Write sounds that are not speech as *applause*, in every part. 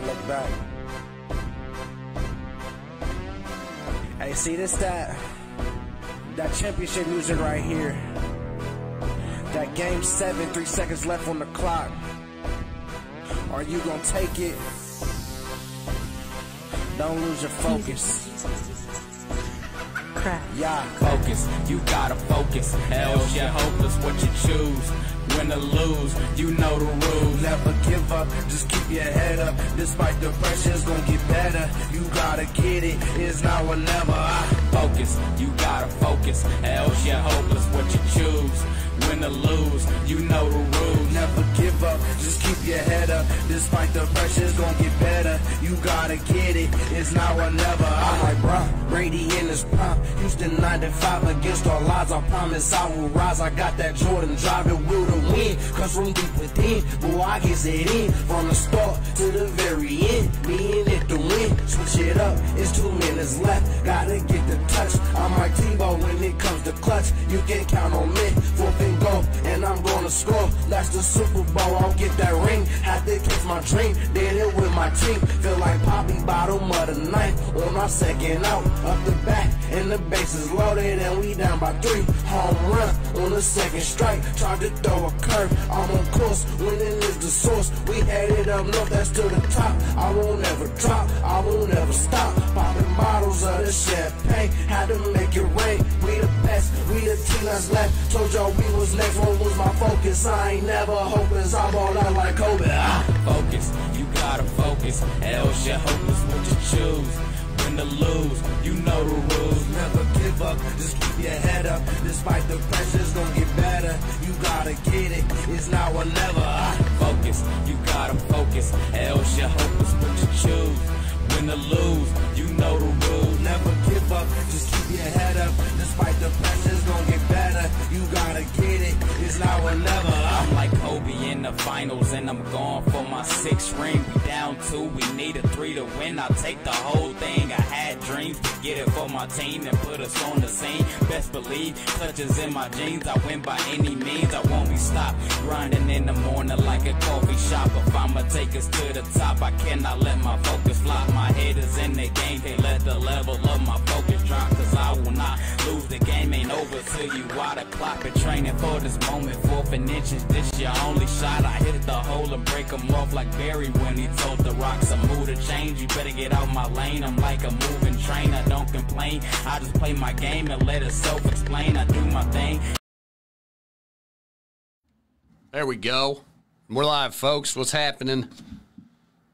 never look back. Hey, see this that that championship music right here. That game seven, three seconds left on the clock. Are you gonna take it? Don't lose your focus. Crap. Yeah. focus. You gotta focus. Else you're hopeless what you choose. Win or lose, you know the rules. Never give up, just keep your head up. Despite the pressure, it's gonna get better. You gotta get it, it's now or never. Ah. Focus, you gotta focus. Else you're hopeless what you choose. Win or lose, you know the rules. Never give up, just keep your head up. Despite the pressure, it's gonna get better. You gotta get it, it's now or never. I'm like, bruh, Brady in his prime. Houston 95 against all odds. I promise I will rise. I got that Jordan driving will to win. Cause from deep within, boy, I get it in. From the start to the very end, me and it to win. Switch it up, it's two minutes left. Gotta get the touch. I'm like Tebow when it comes to clutch. You can count on me. Fourth and go, and I'm gonna score. That's the Super Bowl. I'll get that ring. Had to catch my dream. Did it with my team. Feel like Poppy bottom of the ninth. On our second out, up the back, and the base is loaded, and we down by three. Home run on the second strike. Tried to throw a curve. I'm on course. Winning is the source. We headed up north. That's to the top. I won't ever drop. I won't ever stop. Popping bottles of the champagne. Had to make it rain. We the best. We the team that's left. Told y'all we was next. Won't lose my focus. I ain't never hopeless. I ball out like Kobe. Ah. Focus, you gotta focus. Else you're hopeless what you choose. Win or lose, you know the rules. Never give up, just keep your head up. Despite the pressure, it's gonna get better. You gotta get it, it's now or never. Ah. Focus, you gotta focus. Else you're hopeless what you choose. Win or lose, you know the rules. Never give up, just keep your head up. Despite the pressure, it's gonna get better. You gotta get it, it's now or never. I'm like Kobe in the finals, and I'm going for my sixth ring. We down two, we need a three to win. I'll take the whole thing. I dreams to get it for my team and put us on the scene. Best believe, clutches in my jeans. I win by any means. I won't be stopped. Grinding in the morning like a coffee shop. If I'ma take us to the top, I cannot let my focus flop. My head is in the game, can't let the level of my focus drop. Cause I will not lose. The game ain't over till you out of clock. Been training for this moment, fourth and inches. This your only shot. I hit the hole and break 'em off like Barry when he told the rocks a mood to change. You better get out my lane. I'm like a moving train. I don't complain. I just play my game and let it self explain. I do my thing. There we go. We're live, folks. What's happening?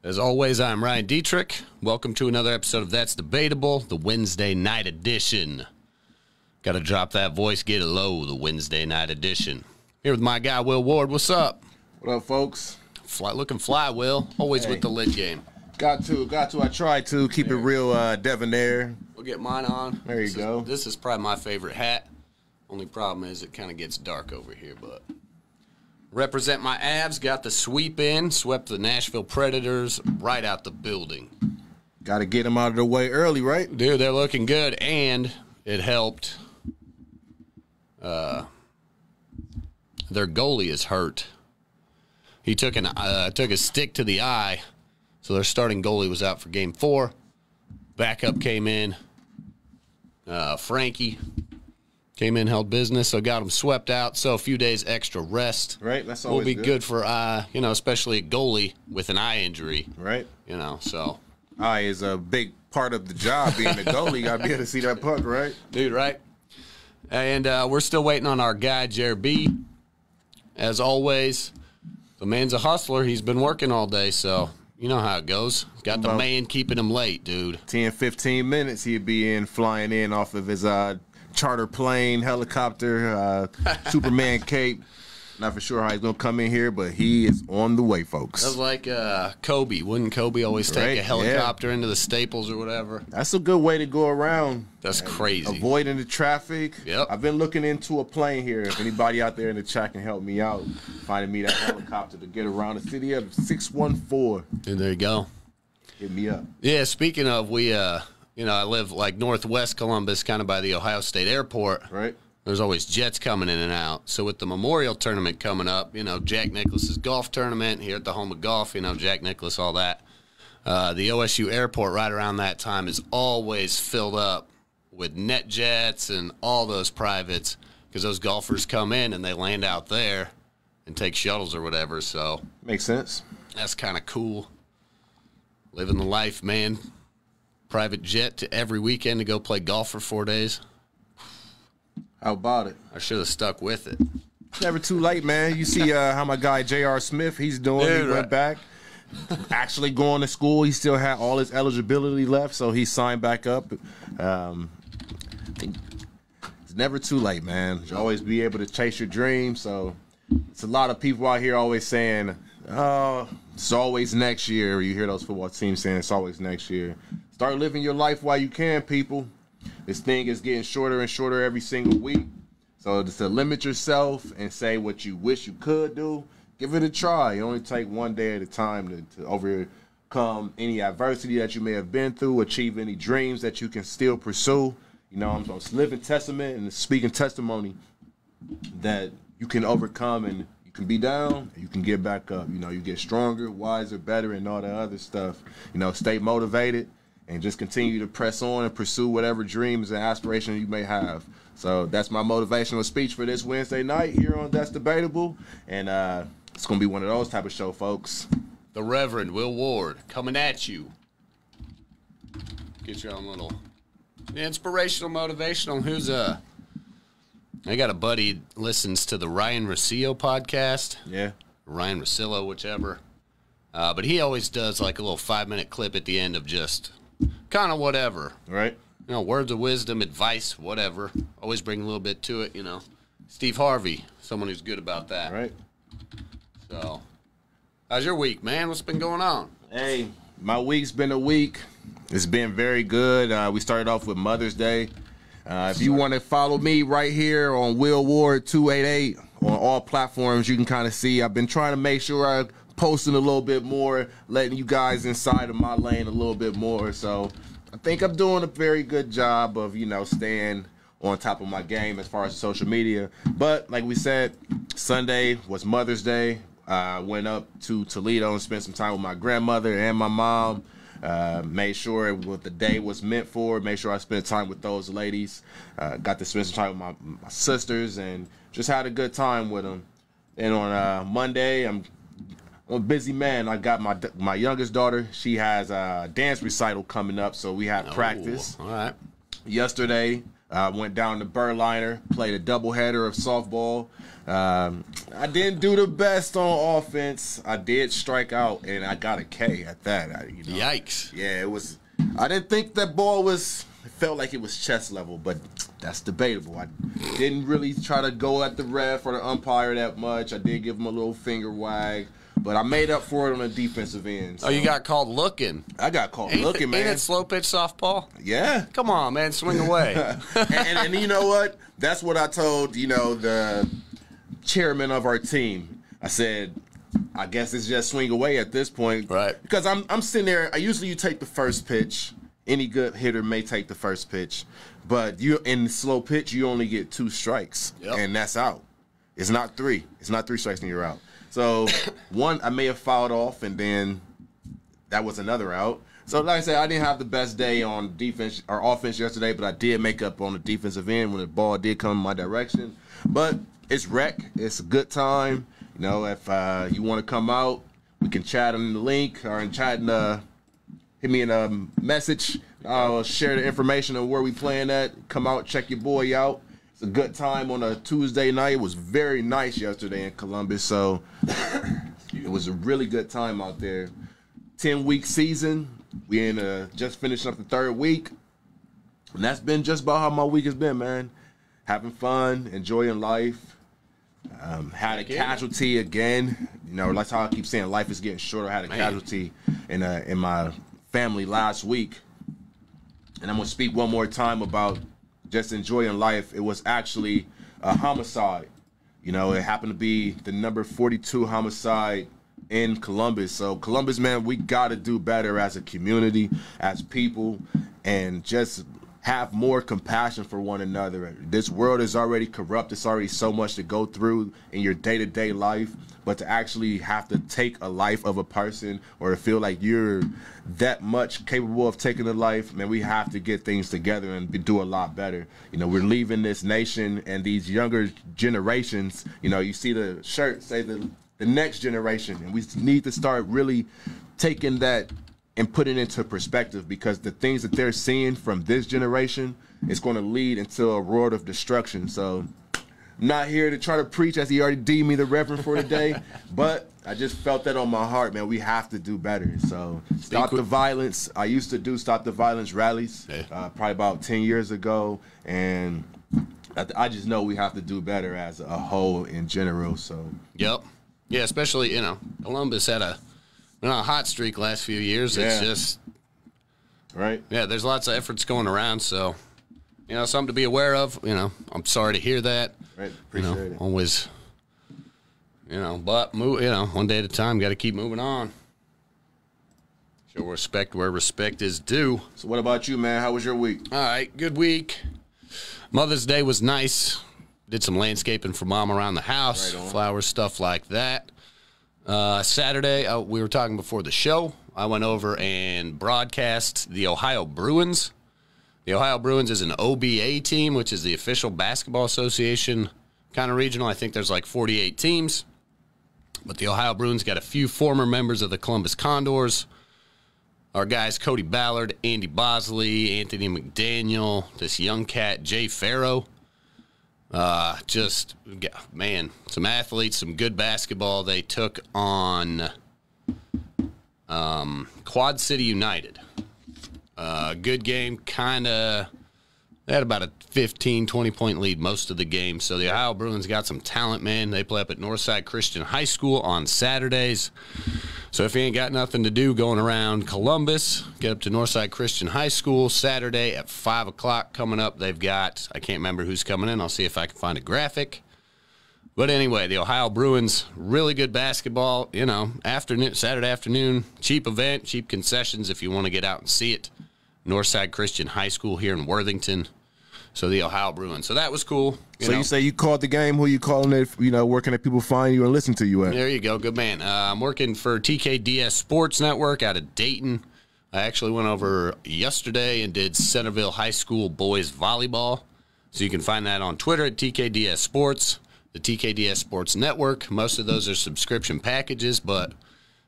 As always, I'm Ryan Dietrich. Welcome to another episode of That's Debatable, the Wednesday night edition. Got to drop that voice, get it low, the Wednesday night edition. Here with my guy, Will Ward. What's up? What up, folks? Fly, looking fly, Will. Always Hey. with the lid game. Got to, got to. I tried to keep it real uh, debonair. We'll get mine on. There you This is- go. this is probably my favorite hat. Only problem is it kind of gets dark over here, but represent my Avs. Got the sweep in, swept the Nashville Predators right out the building. Got to get them out of the way early, right? Dude, they're looking good, and it helped. Uh, their goalie is hurt. He took an uh, took a stick to the eye, so their starting goalie was out for Game Four. Backup came in. Uh, Frankie came in, held business, so got him swept out. So a few days extra rest. Right, that's always will be good. good for uh, you know, especially a goalie with an eye injury. Right. You know, so Eye is a big part of the job. Being a goalie, you got to be able to see that puck, right? dude, right? And uh, we're still waiting on our guy, Jared B. As always, the man's a hustler. He's been working all day, so you know how it goes. Got the man keeping him late, dude. 10, 15 minutes, he'd be in, flying in off of his uh, charter plane, helicopter, uh, *laughs* Superman cape. Not for sure how he's going to come in here, but he is on the way, folks. That's like uh, Kobe. Wouldn't Kobe always take Right, a yeah. helicopter into the Staples or whatever? That's a good way to go around. That's crazy. Avoiding the traffic. Yep. I've been looking into a plane here. If anybody out there in the chat can help me out, finding me that helicopter to get around the city of 614, And there you go. hit me up. Yeah, speaking of, we, uh, you know, I live like northwest Columbus, kind of by the Ohio State Airport. Right? There's always jets coming in and out. So with the Memorial Tournament coming up, you know, Jack Nicklaus's golf tournament here at the home of golf, you know, Jack Nicklaus, all that. uh, the OSU airport right around that time is always filled up with NetJets and all those privates because those golfers come in and they land out there and take shuttles or whatever. So Makes sense. that's kind of cool. Living the life, man. Private jet to every weekend to go play golf for four days. How about it? I should have stuck with it. Never too late, man. You see uh, how my guy J.R. Smith, he's doing. Dude, he went right. back, actually going to school. He still had all his eligibility left, so he signed back up. Um, it's never too late, man. You always be able to chase your dreams. So it's a lot of people out here always saying, "Oh, it's always next year." You hear those football teams saying it's always next year. Start living your life while you can, people. This thing is getting shorter and shorter every single week. So to limit yourself and say what you wish you could do, give it a try. You only take one day at a time to, to overcome any adversity that you may have been through, achieve any dreams that you can still pursue. You know, I'm, I'm living testament and speaking testimony that you can overcome and you can be down you can get back up. You know, you get stronger, wiser, better, and all that other stuff. You know, stay motivated and just continue to press on and pursue whatever dreams and aspirations you may have. So that's my motivational speech for this Wednesday night here on That's Debatable. And uh, it's going to be one of those type of show, folks. The Reverend Will Ward coming at you. Get your own little inspirational, motivational. Who's uh I got a buddy listens to the Ryen Russillo podcast. Yeah. Ryen Russillo, whichever. Uh, but he always does like a little five minute clip at the end of just kind of whatever. Right? You know, words of wisdom, advice, whatever. Always bring a little bit to it, you know. Steve Harvey, someone who's good about that. Right. So, how's your week, man? What's been going on? Hey, my week's been a week. It's been very good. Uh, we started off with Mother's Day. Uh, if you want to follow me right here on Will Ward 288 on all platforms, you can kind of see I've been trying to make sure I'm posting a little bit more, letting you guys inside of my lane a little bit more. So I think I'm doing a very good job of you know staying on top of my game as far as social media. But like we said, Sunday was Mother's Day. I went up to Toledo and spent some time with my grandmother and my mom. Uh, made sure what the day was meant for. Made sure I spent time with those ladies. Uh, got to spend some time with my, my sisters and just had a good time with them. And on uh, Monday, I'm I'm a busy man. I got my my youngest daughter. She has a dance recital coming up, so we had practice all right. yesterday. I went down to Berliner, played a doubleheader of softball. Um, I didn't do the best on offense. I did strike out, and I got a K at that. I, you know. Yikes. Yeah, it was. I didn't think that ball was. It felt like it was chest level, but that's debatable. I didn't really try to go at the ref or the umpire that much. I did give him a little finger wag, but I made up for it on the defensive end. Oh, you got called looking. I got called Ain't, looking, ain't man. it slow pitch softball? yeah, Come on, man, swing away. *laughs* and, and, and you know what? That's what I told you know the chairman of our team. I said, I guess it's just swing away at this point, Right. Because I'm I'm sitting there. I usually you take the first pitch. Any good hitter may take the first pitch, but you in slow pitch you only get two strikes, Yep. and that's out. It's not three. It's not three strikes and you're out. So *coughs* one I may have fouled off, and then that was another out. So like I said, I didn't have the best day on defense or offense yesterday, but I did make up on the defensive end when the ball did come in my direction. But it's rec. It's a good time. You know, if uh, you want to come out, we can chat on the link or in chat and uh, hit me in a message. I'll share the information on where we playing at. Come out, check your boy out. It's a good time on a Tuesday night. It was very nice yesterday in Columbus, so it was a really good time out there. Ten week season. We in uh, just finishing up the third week, and that's been just about how my week has been, man. Having fun, enjoying life. Um, had a casualty again. You know, that's how I keep saying, life is getting shorter. I had a Man. casualty in uh, in my family last week, and I'm gonna speak one more time about just enjoying life. It was actually a homicide. You know, it happened to be the number 42 homicide in Columbus. So, Columbus, man, we got to do better as a community, as people, and just have more compassion for one another. This world is already corrupt. It's already so much to go through in your day to day life. but to actually have to take a life of a person or to feel like you're that much capable of taking a life, man, we have to get things together and do a lot better. You know, we're leaving this nation and these younger generations. You know, you see the shirt say the the next generation, and we need to start really taking that and put it into perspective because the things that they're seeing from this generation is going to lead into a world of destruction. So I'm not here to try to preach as he already deemed me the reverend for today, *laughs* but I just felt that on my heart, man. We have to do better. So stop the violence. I used to do stop the violence rallies uh, probably about 10 years ago. And I, I just know we have to do better as a whole in general. So, Yep. Yeah, especially, you know, Columbus had a, been on a hot streak last few years. It's just, right? yeah, there's lots of efforts going around. So, you know, something to be aware of. You know, I'm sorry to hear that. Right. You know, Appreciate it. always, you know, but move, you know, one day at a time, got to keep moving on. Show respect where respect is due. So, what about you, man? How was your week? All right, good week. Mother's Day was nice. Did some landscaping for mom around the house, Right flowers, stuff like that. Uh, Saturday, uh, we were talking before the show. I went over and broadcast the Ohio Bruins. The Ohio Bruins is an OBA team, which is the official basketball association kind of regional. I think there's like 48 teams. But the Ohio Bruins got a few former members of the Columbus Condors. Our guys, Cody Ballard, Andy Bosley, Anthony McDaniel, this young cat, Jay Farrow. Uh, just, man, some athletes, some good basketball. They took on um, Quad City United. Uh, good game, kind of. They had about a 15, 20 point lead most of the game. So the Ohio Bruins got some talent, man. They play up at Northside Christian High School on Saturdays. So if you ain't got nothing to do going around Columbus, get up to Northside Christian High School Saturday at 5 o'clock coming up. They've got, I can't remember who's coming in. I'll see if I can find a graphic. But anyway, the Ohio Bruins, really good basketball. You know, afternoon, Saturday afternoon, cheap event, cheap concessions if you want to get out and see it. Northside Christian High School here in Worthington. So the Ohio Bruins. So that was cool. so know. you say you called the game? Who you calling it? You know, where can the people find you and listen to you at? There you go. Good man. Uh, I'm working for TKDS Sports Network out of Dayton. I actually went over yesterday and did Centerville High School boys volleyball. So you can find that on Twitter at TKDS Sports, the TKDS Sports Network. Most of those are subscription packages, but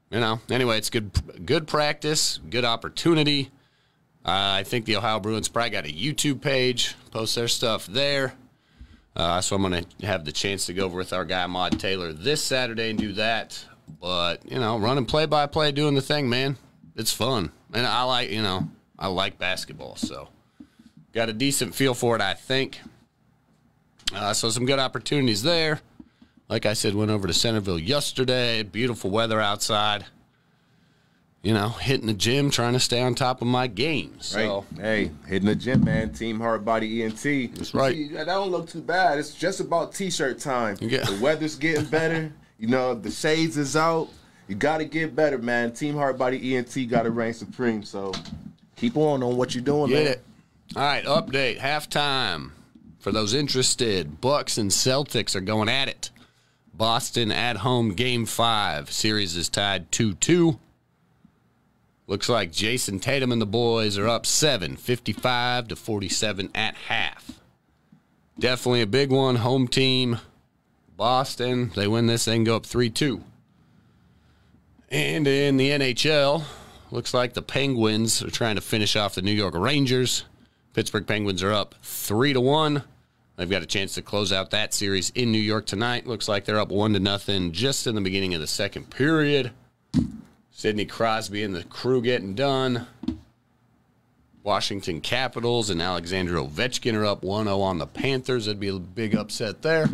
you know, anyway, it's good good practice, good opportunity. Uh, I think the Ohio Bruins probably got a YouTube page, post their stuff there. Uh, so I'm going to have the chance to go over with our guy Mod Taylor this Saturday and do that. But you know, running play by play, doing the thing, man, it's fun, and I like you know I like basketball, so got a decent feel for it, I think. Uh, so some good opportunities there. Like I said, went over to Centerville yesterday. Beautiful weather outside. You know, hitting the gym, trying to stay on top of my game. So Right. Hey, hitting the gym, man. Team Heart Body ENT. That's right. that don't look too bad. It's just about t-shirt time. Yeah. The weather's getting better. *laughs* you know, the shades is out. You got to get better, man. Team Heart Body ENT got to reign supreme. So keep on on what you're doing, Get man. it. All right, update halftime. For those interested, Bucks and Celtics are going at it. Boston at home, game five. Series is tied 2 2. Looks like Jayson Tatum and the boys are up 7, 55 to 47 at half. Definitely a big one. Home team, Boston. They win this, they can go up 3 2. And in the NHL, looks like the Penguins are trying to finish off the New York Rangers. Pittsburgh Penguins are up three to one. They've got a chance to close out that series in New York tonight. Looks like they're up one to nothing just in the beginning of the second period. Sidney Crosby and the crew getting done. Washington Capitals and Alexander Ovechkin are up 1 0 on the Panthers. That'd be a big upset there.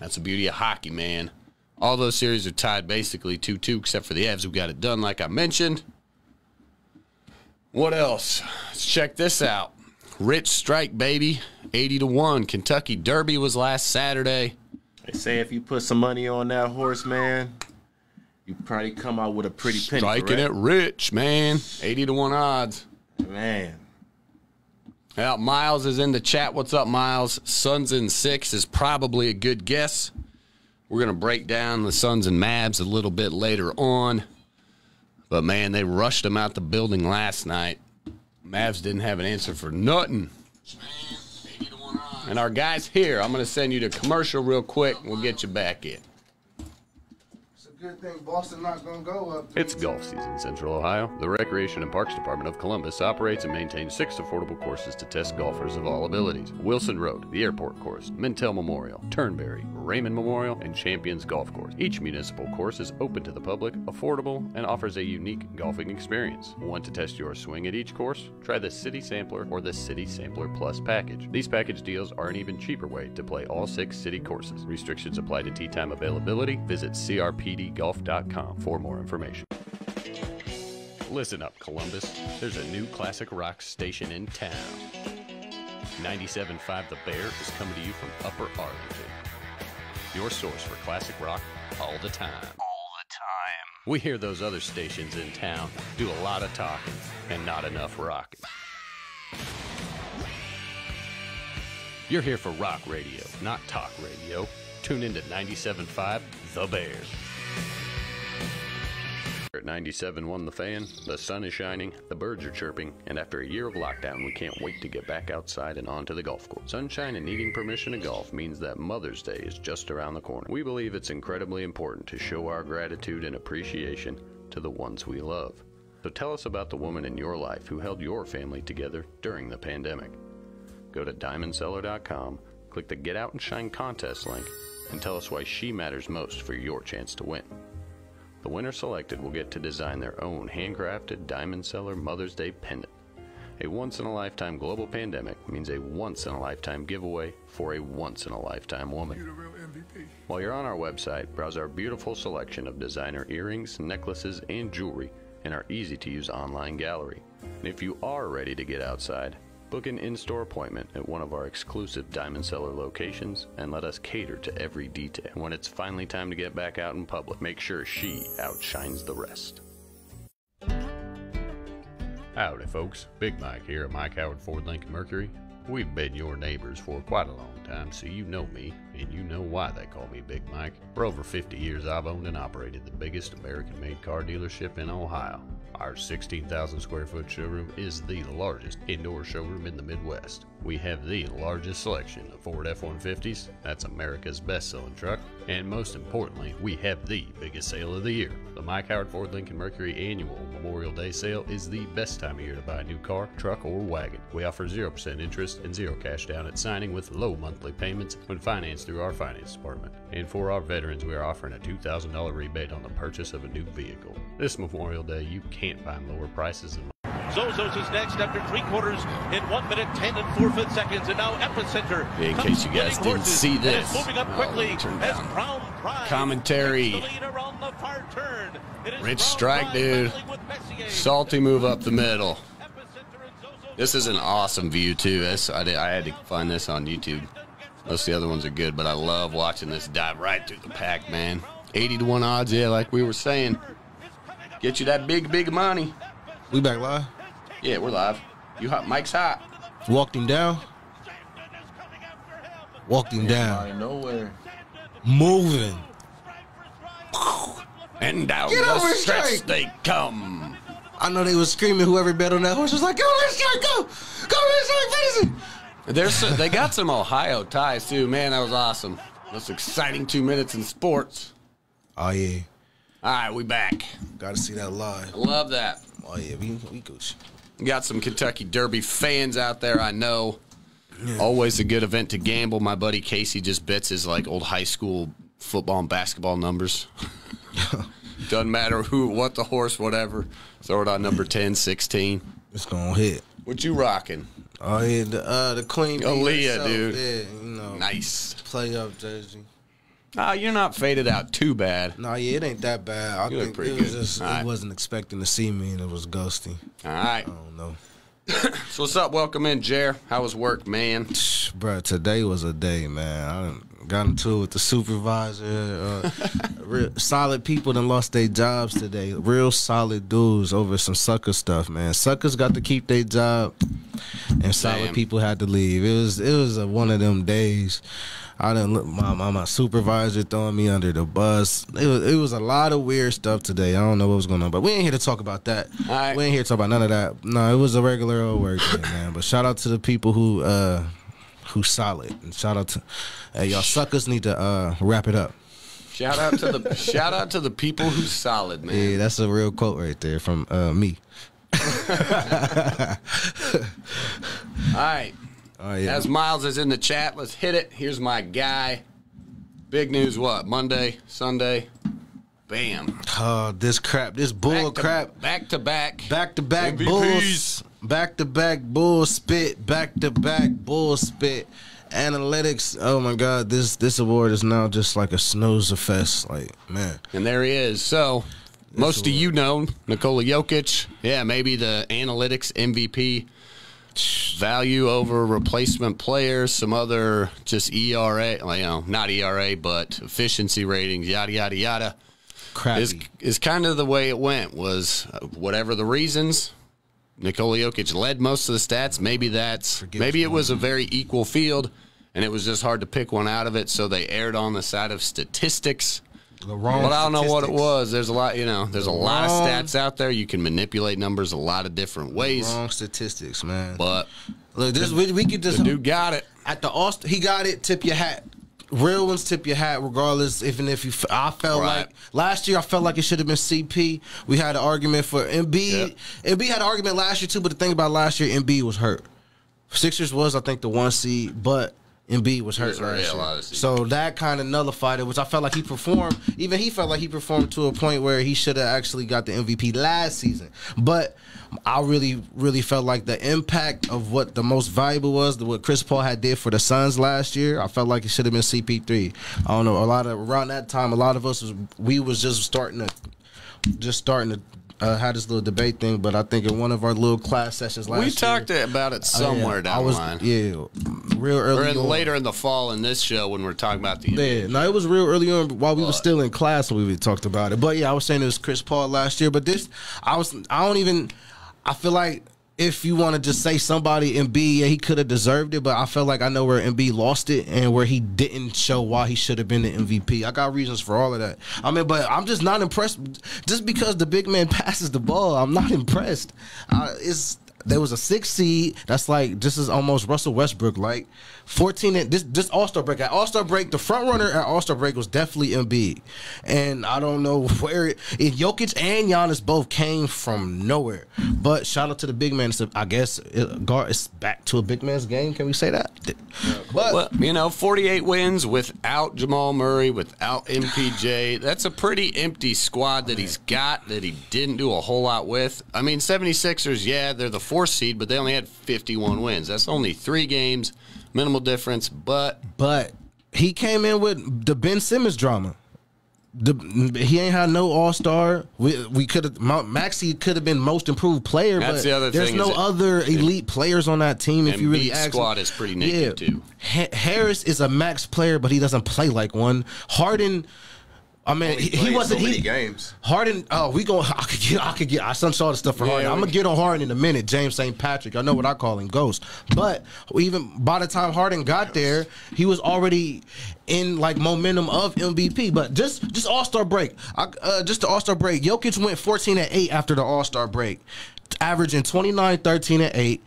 That's the beauty of hockey, man. All those series are tied basically 2 2, except for the Avs who got it done, like I mentioned. What else? Let's check this out. Rich strike, baby. 80 to 1. Kentucky Derby was last Saturday. They say if you put some money on that horse, man, you probably come out with a pretty penny. Striking it rich, man. 80 to 1 odds. Man. Yeah, Miles is in the chat. What's up, Miles? Suns in six is probably a good guess. We're going to break down the Suns and Mavs a little bit later on. But man, they rushed them out the building last night. Mavs didn't have an answer for nothing. And our guys here, I'm going to send you to commercial real quick. We'll get you back in. It's good thing Boston not gonna go up. It's golf season in Central Ohio. The Recreation and Parks Department of Columbus operates and maintains six affordable courses to test golfers of all abilities Wilson Road, the Airport Course, Mentel Memorial, Turnberry, Raymond Memorial, and Champions Golf Course. Each municipal course is open to the public, affordable, and offers a unique golfing experience. Want to test your swing at each course? Try the City Sampler or the City Sampler Plus package. These package deals are an even cheaper way to play all six city courses. Restrictions apply to tee time availability. Visit crpdgolf.com for more information. Listen up, Columbus. There's a new classic rock station in town. 97.5 The Bear is coming to you from Upper Arlington. Your source for classic rock all the time. All the time. We hear those other stations in town do a lot of talking and not enough rocking. You're here for rock radio, not talk radio. Tune in to 97.5 The Bear. At 97.1 The Fan, the sun is shining, the birds are chirping, and after a year of lockdown, we can't wait to get back outside and onto the golf course. Sunshine and needing permission to golf means that Mother's Day is just around the corner. We believe it's incredibly important to show our gratitude and appreciation to the ones we love. So tell us about the woman in your life who held your family together during the pandemic. Go to diamondcellar.com, click the Get Out and Shine contest link, and tell us why she matters most for your chance to win. The winner selected will get to design their own handcrafted Diamond Cellar Mother's Day pendant. A once in a lifetime global pandemic means a once in a lifetime giveaway for a once in a lifetime woman. While you're on our website, browse our beautiful selection of designer earrings, necklaces, and jewelry in our easy to use online gallery. And if you are ready to get outside, book an in store appointment at one of our exclusive Diamond Cellar locations and let us cater to every detail. When it's finally time to get back out in public, make sure she outshines the rest. Howdy, folks. Big Mike here at Mike Howard Ford Lincoln Mercury. We've been your neighbors for quite a long time, so you know me, and you know why they call me Big Mike. For over 50 years, I've owned and operated the biggest American made car dealership in Ohio. Our 16,000 square foot showroom is the largest indoor showroom in the Midwest. We have the largest selection of Ford F 150s, that's America's best selling truck, and most importantly, we have the biggest sale of the year. The Mike Howard Ford Lincoln Mercury annual Memorial Day sale is the best time of year to buy a new car, truck, or wagon. We offer 0% interest and zero cash down at signing with low monthly payments when financed through our finance department. And for our veterans, we are offering a $2,000 rebate on the purchase of a new vehicle. This Memorial Day, you can't find lower prices than Zozos is next after three quarters in one minute, ten and four fifth seconds, and now Epicenter. In case you guys didn't horses see and this. moving up Oh, quickly let me turn as down. Crown Pride Commentary. the lead around the far turn. It is Rich Crown strike, Pride dude. battling with Messier. Salty move up the middle. Epicenter and Zozos This is an awesome view too. This I, did, I had to find this on YouTube. Most of the other ones are good, but I love watching this dive right through the pack, man. 80 to 1 odds, yeah, like we were saying. Get you that big, big money. We back live. Yeah, we're live. You hot? Mike's hot. Walked him down. Walked him down. of nowhere. Moving. And down Get the over stretch they come. I know they was screaming. Whoever bet on that horse was like, "Go, let's strike, go, go, let's fantasy." There's some, they got some Ohio ties too. Man, that was awesome. Most exciting two minutes in sports. Oh yeah, All right, we back. got to see that live. I love that. Oh yeah, we we Gucci. Got some Kentucky Derby fans out there, I know. Always a good event to gamble. My buddy Casey just bets his like old high school football and basketball numbers. *laughs* Doesn't matter who, what the horse, whatever. Throw it on number 10, 16. It's gonna hit. What you rocking? Oh yeah, the uh, the queen. Aaliyah, herself, dude. Yeah, you know, Nice. play up jersey. Ah, you're not faded out too bad. No, yeah, it ain't that bad. I You look think pretty it was good. just All right. it wasn't expecting to see me and it was ghosty. All right. I don't know. *coughs* So what's up? Welcome in, Jer. How was work, man? Bruh, today was a day, man. I got into it with the supervisor. Uh, *laughs* real, solid people that lost their jobs today. Real solid dudes over some sucker stuff, man. Suckers got to keep their job, and solid Damn. people had to leave. It was it was a, one of them days. I didn't look my, my my supervisor throwing me under the bus. It was it was a lot of weird stuff today. I don't know what was going on, but we ain't here to talk about that. All right. We ain't here to talk about none of that. No, it was a regular old work day, man. But shout out to the people who uh who solid, and shout out to hey y'all suckers need to uh wrap it up. Shout out to the shout out to the people who solid, man. Yeah, that's a real quote right there from uh me. *laughs* All right. Oh yeah. As Miles is in the chat, let's hit it. Here's my guy. Big news what? Monday, Sunday. Bam. Oh, this crap, this bull Back to- crap. Back to back. Back to back MVPs. bulls. Back to back bull spit. Back to back bull spit. Analytics. Oh my god, this this award is now just like a snooze fest. Like, man. And there he is. So, most of you know Nikola Jokic. Yeah, maybe the analytics MVP value over replacement players, some other just ERA, you know, not ERA, but efficiency ratings, yada, yada, yada. Crappy. Is, is kind of the way it went was uh, whatever the reasons. Nikola Jokic led most of the stats. Maybe that's Forget maybe it was a very equal field, and it was just hard to pick one out of it. So they aired on the side of statistics. The wrong But I don't know what it was. There's a lot, you know, there's a lot of wrong- stats out there. You can manipulate numbers a lot of different ways. Wrong statistics, man. But Look, this we, we could just the dude got it. at the Austin. he got it. Tip your hat. Real ones tip your hat, regardless. Even if you, f- I felt Right. like last year, I felt like it should have been CP. We had an argument for Embiid. Embiid had an argument last year too, but the thing about last year, Embiid was hurt. Sixers was, I think, the one seed, but Embiid was hurt was hurt, last a year. So that kind of nullified it, which I felt like he performed. Even he felt like he performed to a point where he should have actually got the MVP last season. But I really, really felt like the impact of what the most valuable was, what Chris Paul had did for the Suns last year. I felt like it should have been CP3. I don't know. A lot of around that time, a lot of us was we was just starting to, just starting to. Uh, had this little debate thing, but I think in one of our little class sessions last year. We year, talked about it Oh, yeah, somewhere I down was, the line. Yeah, real early. Or in, on. later in the fall in this show when we're talking about the Yeah, no, it was real early on while we were still in class when we talked about it. But yeah, I was saying it was Chris Paul last year. But this, I was, I don't even, I feel like if you want to just say somebody Embiid, yeah, he could have deserved it. But I felt like I know where Embiid lost it and where he didn't show why he should have been the MVP. I got reasons for all of that. I mean, but I'm just not impressed. Just because the big man *laughs* passes the ball, I'm not impressed. Uh, it's there was a six seed. That's like this is almost Russell Westbrook like. 14 and this this All Star break at All Star break the front runner at All Star break was definitely Embiid, and I don't know *laughs* where it, and Jokic and Giannis both came from nowhere. But shout out to the big man. I guess it, guard it's back to a big man's game. Can we say that? But Well, you know, 48 wins without Jamal Murray, without MPJ. That's a pretty empty squad that he's got that he didn't do a whole lot with. I mean, 76ers, yeah, they're the fourth seed, but they only had 51 wins. That's only three games, minimal difference, but But he came in with the Ben Simmons drama. The, he ain't had no All Star. We we could have Maxey could have been most improved player. That's but the other There's thing no is it- other elite players on that team. If you really ask, squad is pretty naked, too. Ha- Harris is a max player, but he doesn't play like one. Harden. I mean, he, he wasn't. so he, games. Harden. Oh, we go. I could get. I could get. I some saw the stuff for Yeah, Harden. I'm gonna get on Harden in a minute. James St. Patrick. I know what I call him, Ghost. But even by the time Harden got there, he was already in like momentum of MVP. But just just All Star break. I, uh, just the All Star break. Jokic went 14 and eight after the All Star break, averaging 29, 13 and eight.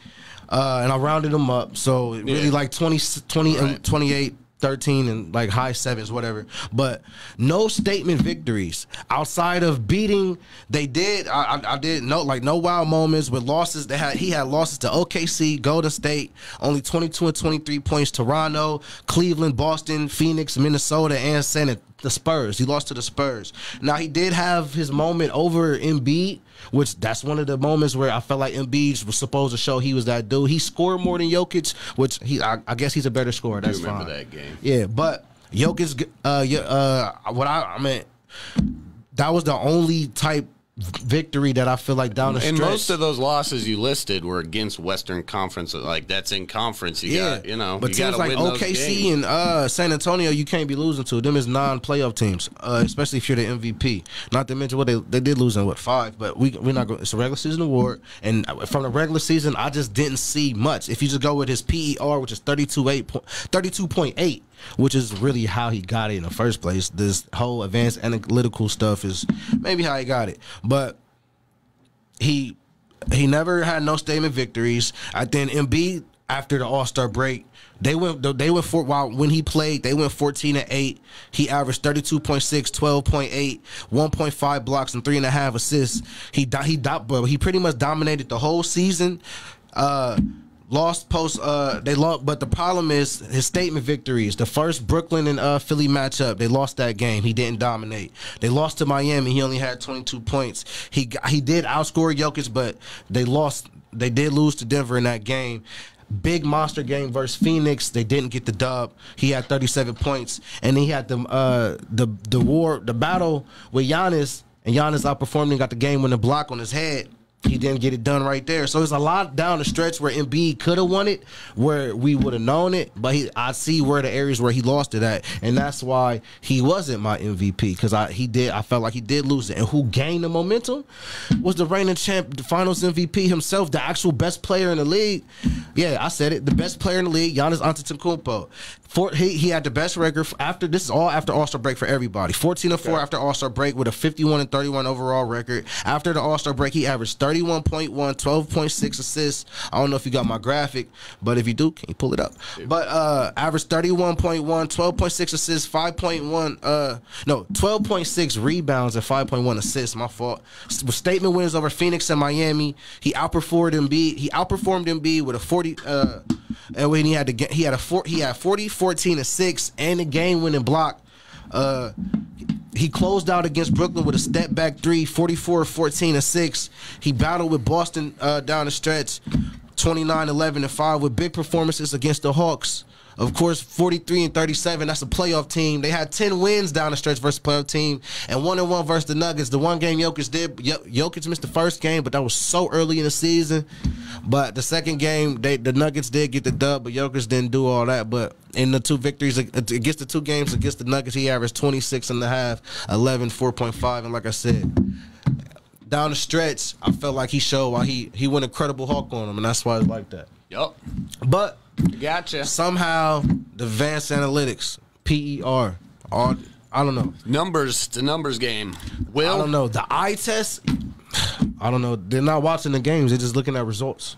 Uh, and I rounded them up, so really Yeah. like 20, 20 and 28 13 and like high sevens, whatever. But no statement victories outside of beating. They did. I, I, I did no like no wild moments with losses. They had he had losses to OKC, Golden State, only 22 and 23 points. Toronto, Cleveland, Boston, Phoenix, Minnesota, and San the Spurs. He lost to the Spurs. Now he did have his moment over Embiid, which that's one of the moments where I felt like Embiid was supposed to show he was that dude. He scored more than Jokic, which he I, I guess he's a better scorer. That's remember fine. that game. Yeah, but Jokic, uh, yeah, uh, what I, I mean, that was the only type victory that I feel like down the and stretch. And most of those losses you listed were against Western Conference. Like that's in conference. You yeah, got, you know, but you teams like OKC and uh, San Antonio, you can't be losing to them. Is non-playoff teams, uh, especially if you're the MVP. Not to mention what they they did lose in what five, but we we're not. It's a regular season award, and from the regular season, I just didn't see much. If you just go with his PER, which is 32.8, 32.8 which is really how he got it in the first place. This whole advanced analytical stuff is maybe how he got it. But he he never had no statement victories. I think Embiid after the All Star break, they went they went for while when he played, they went 14 and 8. He averaged 32.6, 12.8, 1.5 blocks and three and a half assists. He he he pretty much dominated the whole season. Uh Lost post. Uh, they lost, but the problem is his statement victories. The first Brooklyn and uh, Philly matchup, they lost that game. He didn't dominate. They lost to Miami. He only had 22 points. He got, he did outscore Jokic, but they lost. They did lose to Denver in that game. Big monster game versus Phoenix. They didn't get the dub. He had 37 points, and he had the uh, the the war the battle with Giannis, and Giannis outperformed and got the game winning block on his head he didn't get it done right there. So it's a lot down the stretch where Embiid could have won it, where we would have known it. But he, I see where the areas where he lost it at, and that's why he wasn't my MVP because I he did I felt like he did lose it. And who gained the momentum was the reigning champ, the Finals MVP himself, the actual best player in the league. Yeah, I said it, the best player in the league, Giannis Antetokounmpo. For, he, he had the best record after this is all after All Star break for everybody. 14 and 4 after All Star break with a 51 and 31 overall record. After the All Star break, he averaged 31.1, 12.6 assists. I don't know if you got my graphic, but if you do, can you pull it up? But uh averaged 31.1, 12.6 assists, 5.1 uh no, 12.6 rebounds and 5.1 assists. My fault. With statement wins over Phoenix and Miami. He outperformed Embiid. He outperformed Embiid with a 40 uh and when he had to get he had a four, he had 40 14 and 6 and a game winning block uh he closed out against Brooklyn with a step back three, 44 14 and 6. He battled with Boston uh, down the stretch, 29 11 and 5, with big performances against the Hawks. Of course, 43 and 37. That's a playoff team. They had 10 wins down the stretch versus playoff team, and one and one versus the Nuggets. The one game Jokic did, Jokic missed the first game, but that was so early in the season. But the second game, they the Nuggets did get the dub, but Jokic didn't do all that. But in the two victories against the two games against the Nuggets, he averaged 26 and a half, 11, 4.5, and like I said, down the stretch, I felt like he showed why he he went incredible hawk on him, and that's why I like that. Yup. But Gotcha. somehow the advanced analytics, PER, all I don't know. Numbers. The numbers game. Will. I don't know. The eye test, I don't know. They're not watching the games. They're just looking at results.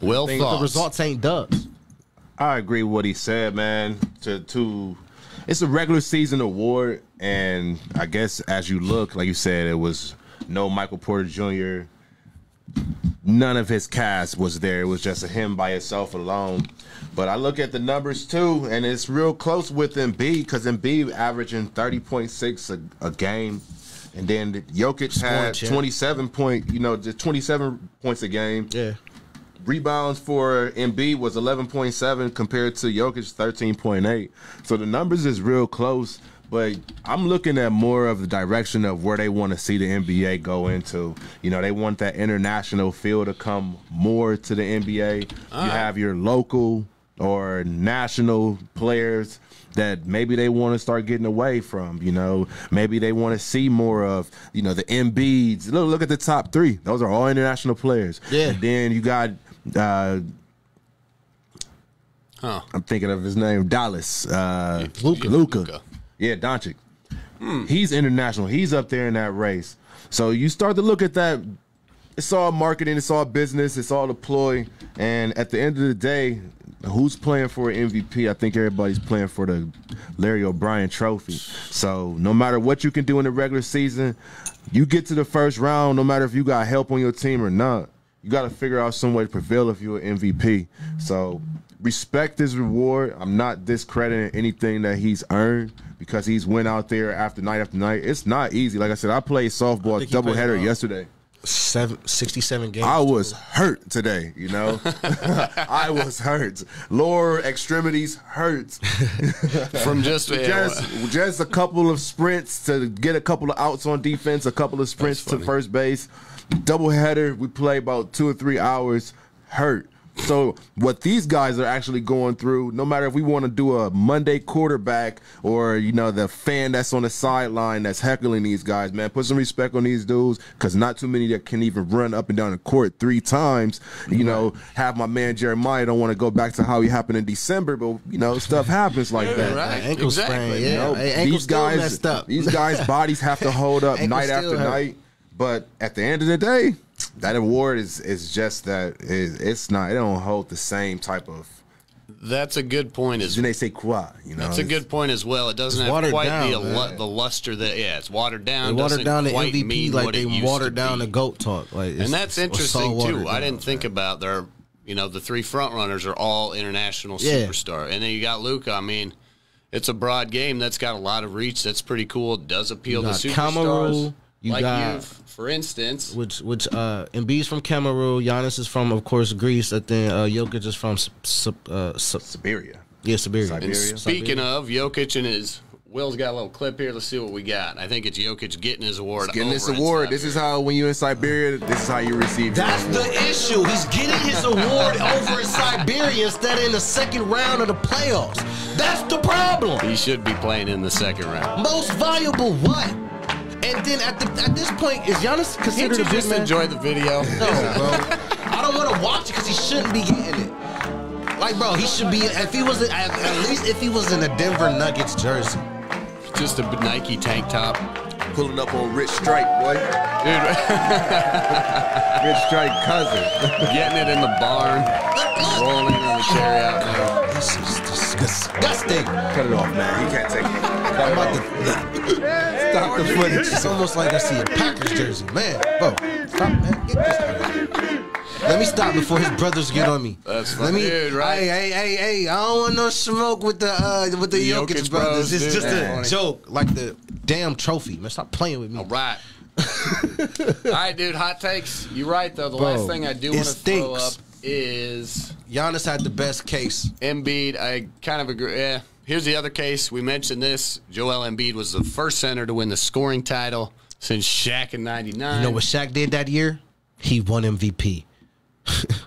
Well, Think thoughts. the results ain't dubs. I agree with what he said, man. To to it's a regular season award, and I guess as you look, like you said, it was no Michael Porter Jr. None of his cast was there. It was just him by himself alone. But I look at the numbers too, and it's real close with Embiid because Embiid averaging thirty point six a, a game, and then Jokic had champ. twenty seven point, you know, just twenty seven points a game Yeah. rebounds for Embiid was 11.7 compared to Jokic 13.8. So the numbers is real close, but I'm looking at more of the direction of where they want to see the NBA go into. You know, they want that international feel to come more to the NBA. you have your local or national players that maybe they want to start getting away from. You know, maybe they want to see more of. You know, the Embiids. Look, look at the top three; those are all international players. Yeah. And then you got. Uh, Huh. I'm thinking of his name, Dallas. Uh, Luka. Luka. Yeah, Doncic. He's international. He's up there in that race. So you start to look at that. It's all marketing. It's all business. It's all a ploy. And at the end of the day, who's playing for an MVP? I think everybody's playing for the Larry O'Brien Trophy. So no matter what you can do in the regular season, you get to the first round. No matter if you got help on your team or not, you got to figure out some way to prevail if you're an MVP. So respect his reward. I'm not discrediting anything that he's earned because he's went out there after night after night. It's not easy. Like I said, I played softball played doubleheader uh, yesterday. seven, 67 games. I was hurt today, you know. *laughs* *laughs* I was hurt. Lower extremities hurt. *laughs* From just, just just a couple of sprints to get a couple of outs on defense, a couple of sprints to first base. Doubleheader, we play about two or three hours. Hurt. So what these guys are actually going through, no matter if we want to do a Monday quarterback or you know the fan that's on the sideline that's heckling these guys, man, put some respect on these dudes because not too many that can even run up and down the court three times. You know, have my man Jeremiah don't want to go back to how he happened in December, but you know stuff happens like that. right. ankle exactly. sprain, You know, Hey, these guys, messed up. these guys' *laughs* bodies have to hold up night after hurt. night. But at the end of the day, that award is is just that is it's not. It don't hold the same type of. That's a good point. As Je ne sais quoi, you know. That's a good point as well. It doesn't have quite down, the, lu- man. the luster that yeah, it's watered They down. watered doesn't down the MVP like they watered down be. the goat talk. Like, it's- and that's interesting watered too. I didn't think man. about their, you know, the three front runners are all international Yeah. superstar, and then you got Luka. I mean, it's a broad game that's got a lot of reach. That's pretty cool. It does appeal You to got superstars Kamaru, you like got- you, for instance. Which which uh Embiid's from Cameroon, Giannis is from of course Greece. I think uh, Jokic is from S- S- uh, S- Siberia. yeah Siberia. Siberia. Siberia. Speaking of Jokic and his, Will's got a little clip here. Let's see what we got. I think it's Jokic getting his award. Getting this over in award. This is how when you're in Siberia, this is how you receive. your That's award. the issue. He's getting his award over in Siberia instead of in the second round of the playoffs. That's the problem. He should be playing in the second round. Most valuable what? And then at the at this point, is Giannis Can't considered you a big just man? enjoy the video? No, *laughs* bro. I don't want to watch it because he shouldn't be getting it. Like, bro, he should be. If he was, at, at least if he was in a Denver Nuggets jersey. Just a Nike tank top. pulling up on Rich Strike, boy. Dude, *laughs* Rich Strike cousin. getting it in the barn, rolling on the cherry out there. Disgusting. Cut it off, man. He can't take it. *laughs* I'm about to *laughs* stop the footage. It's almost like I see a Packers jersey, man. Bro, stop, man. Get this out of here. Let me stop before his brothers get on me. That's Let me, dude, right? Hey, hey, hey, hey! I don't want no smoke with the uh, with the The Jokic, Jokic brothers. It's just Yeah. a joke, like the damn trophy. Man, stop playing with me. All right. *laughs* All right, dude. Hot takes. You're right, though. The Bro, last thing I do want to throw up. Is Giannis had the best case. Embiid. I kind of agree. Yeah. Here's the other case. We mentioned this. Joel Embiid was the first center to win the scoring title since Shaq in '99. You know what Shaq did that year? He won MVP. *laughs*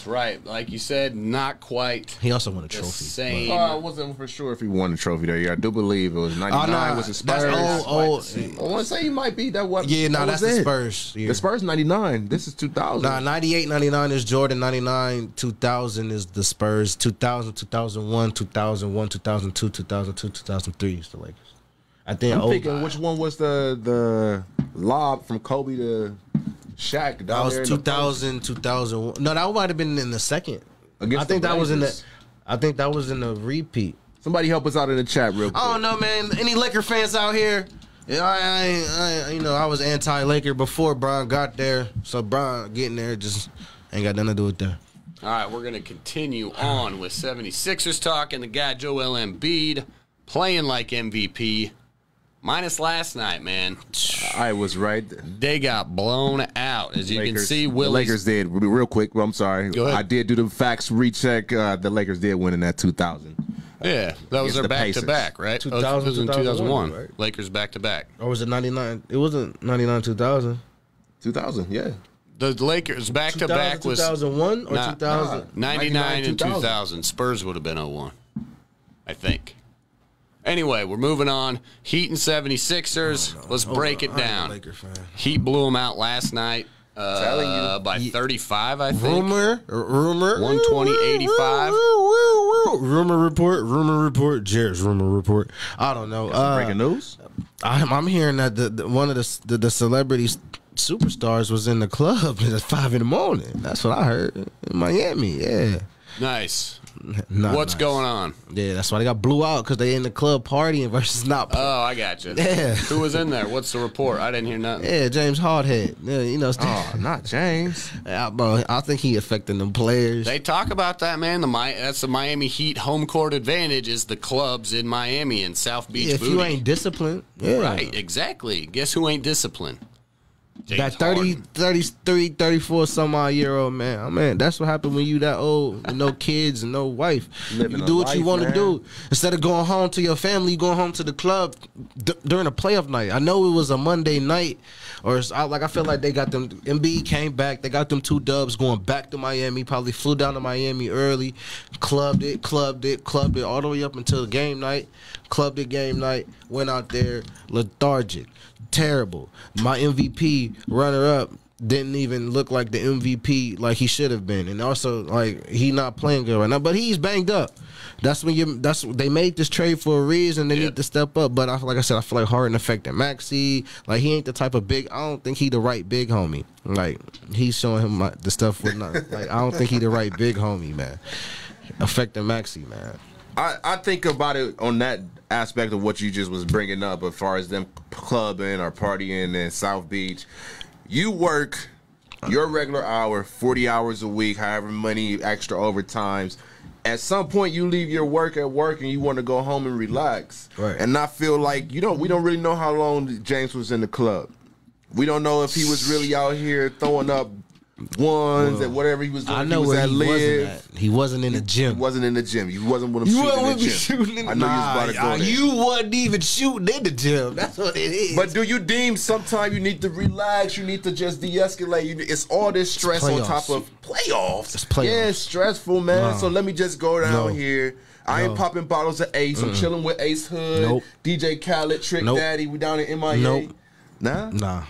That's right. Like you said, not quite He also won a trophy. same. Oh, I wasn't for sure if he won the trophy that year. I do believe it was 99 Oh, nah, was the that's Spurs. old, old. I want to say he might be that what Yeah, nah, that's the it. Spurs. year. The Spurs 99. This is 2000. Nah, 98, 99 is Jordan. 99, 2000 is the Spurs. 2000, 2001, 2001, 2002, 2002, 2003 is the Lakers. I think. I'm oh, thinking which one was the the lob from Kobe to Shaq down that was there in the 2000, 2001. No, that might have been in the second. Against I think that was in the. I think that was in the repeat. Somebody help us out in the chat real quick. I don't know, man. Any Laker fans out here? Yeah, I, I, I, you know, I was anti-Laker before Brian got there, so Brian getting there just ain't got nothing to do with that. All right, we're going to continue on with 76ers talk and the guy Joel Embiid playing like MVP. Minus last night, man. I was right. They got blown out. As you can see, the Lakers did real quick. I'm sorry. Go ahead. I did do the facts recheck. Uh, the Lakers did win in that 2000. Yeah, that was their the back to back, right? 2000, Oh, it was in 2001. 2001, right? Lakers back to back. Or was it 99? It wasn't 99, 2000. 2000, yeah. The Lakers back to back was 2001 or Nah, 2000? 99 and 2000. 2000. Spurs would have been 01, I think. Anyway, we're moving on. Heat and 76ers. Let's break it I ain't down. Laker. Heat blew them out last night uh, you. by Ye- 35, I think. Rumor, r- rumor, 120.85. Rumor report, rumor report, Jared's rumor report. I don't know. Uh, Breaking news. I'm, I'm hearing that the, the one of the, the the celebrities superstars was in the club *laughs* at five in the morning. That's what I heard in Miami. Yeah, Nice. Not What's nice. going on? Yeah, that's why they got blew out because they in the club partying versus not. Oh, I got you. *laughs* Yeah. Who was in there? What's the report? I didn't hear nothing. yeah, James Hardhead. Yeah, you know. Oh, not James. *laughs* Yeah, bro, I think he affecting them players. They talk about that, man. The Mi- that's the Miami Heat home court advantage is the clubs in Miami and South Beach. yeah, if you ain't disciplined, yeah. Right, exactly. Guess who ain't disciplined? James that 30, Harden. 33, 34 some odd year old man. Oh, man, that's what happened when you that old no *laughs* kids and no wife. Living you do what you want to do. Instead of going home to your family, you going home to the club d- during a playoff night. I know it was a Monday night, or I, like I feel like they got them. MB came back. They got them two dubs going back to Miami. Probably flew down to Miami early, clubbed it, clubbed it, clubbed it all the way up until game night. Clubbed it game night. Went out there lethargic, terrible. My MVP runner up didn't even look like the MVP like he should have been, and also like he not playing good right now. But he's banged up. That's when you. That's they made this trade for a reason. They Yeah. need to step up. But I feel like I said, I feel like Harden affected Maxey. Like he ain't the type of big. I don't think he the right big homie. Like he's showing him my, the stuff with not. Like I don't think he the right big homie, man. Affecting Maxey, man. I, I think about it on that aspect of what you just was bringing up as far as them clubbing or partying in South Beach. You work your regular hour, 40 hours a week, however many extra overtimes. At some point, you leave your work at work and you want to go home and relax, Right. and not feel like you don't. We don't really know how long James was in the club. We don't know if he was really out here throwing up ones and whatever he was doing. I know he was where at he Live. wasn't at. He wasn't in the gym. He wasn't in the gym. He wasn't with him You shooting in the gym. shooting in I know nah, you was about to go there. You wasn't even shooting in the gym. That's what it is. But do you deem sometimes you need to relax? You need to just de-escalate. You, it's all this stress on top of playoffs. It's playoffs. Yeah, it's stressful, man. No. So let me just go down No. here. I ain't popping bottles of Ace. I'm chilling with Ace Hood, Nope. DJ Khaled, Trick Nope. Daddy. We down in MIA. Nope. Nah. nah,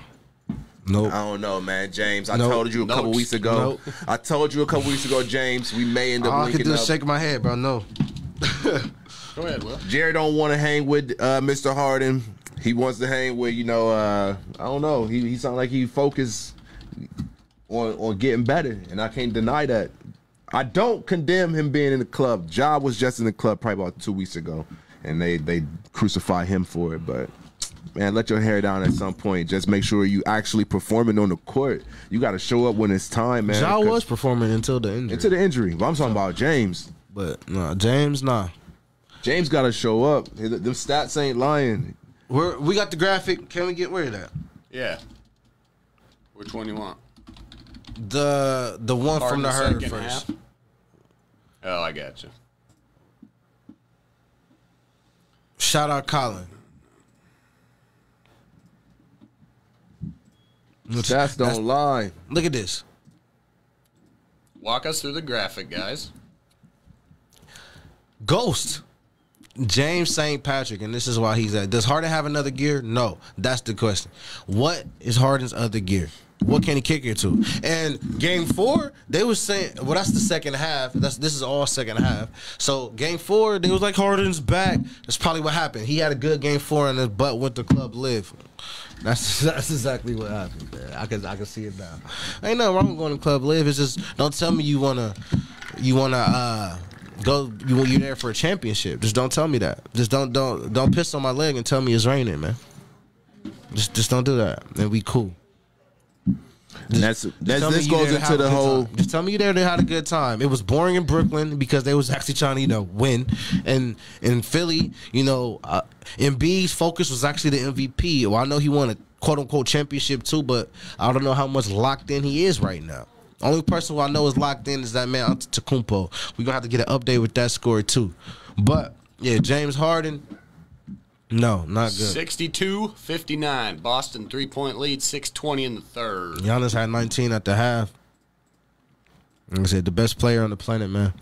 nope. I don't know, man. James, I Nope. told you a couple weeks ago. Nope. I told you a couple weeks ago, James. We may end up All I can linking do is shake my head, bro. No. *laughs* Go ahead, Will. Jerry don't want to hang with uh, Mr. Harden. He wants to hang with, you know, uh, I don't know. He he sounds like he focused on on getting better, and I can't deny that. I don't condemn him being in the club. Job was just in the club probably about two weeks ago, and they they crucify him for it. But man, let your hair down at some point. Just make sure you actually performing on the court. You got to show up when it's time, man. Ja 'cause- was performing until the injury. into the injury. But I'm talking about James. but nah, James, nah. James got to show up. His- Them stats ain't lying. We're, we got the graphic. Can we get where of that? Yeah. Which one you want? The the one from Harden the herd first. half? Oh, I got you. Shout out Colin. Stats That's- don't lie. Look at this. Walk us through the graphic, guys. Ghost. James St. Patrick, and this is why he's at. Does Harden have another gear? No. That's the question. What is Harden's other gear? What can he kick it to? And game four, they was saying, well, that's the second half. That's this is all second half. So game four, they was like Harden's back. That's probably what happened. He had a good game four, and his butt went to club live. That's *laughs* that's exactly what happened. Man. I can I can see it now. Ain't nothing wrong with going to club live. It's just don't tell me you wanna you wanna uh go you you're there for a championship. Just don't tell me that. Just don't don't don't piss on my leg and tell me it's raining, man. Just just don't do that. And we cool. That's, that's this goes there to have into the whole. time. Just tell me you there to had a good time. It was boring in Brooklyn because they was actually trying to you know win, and in Philly, you know, uh, Embiid's focus was actually the MVP. Well, I know he won a quote unquote championship too, but I don't know how much locked in he is right now. Only person who I know is locked in is that man Antetokounmpo. We're gonna have to get an update with that score too. But yeah, James Harden. No, not good. 62 59. Boston three point lead, 620 in the third. Giannis had 19 at the half. Like I said, the best player on the planet, man.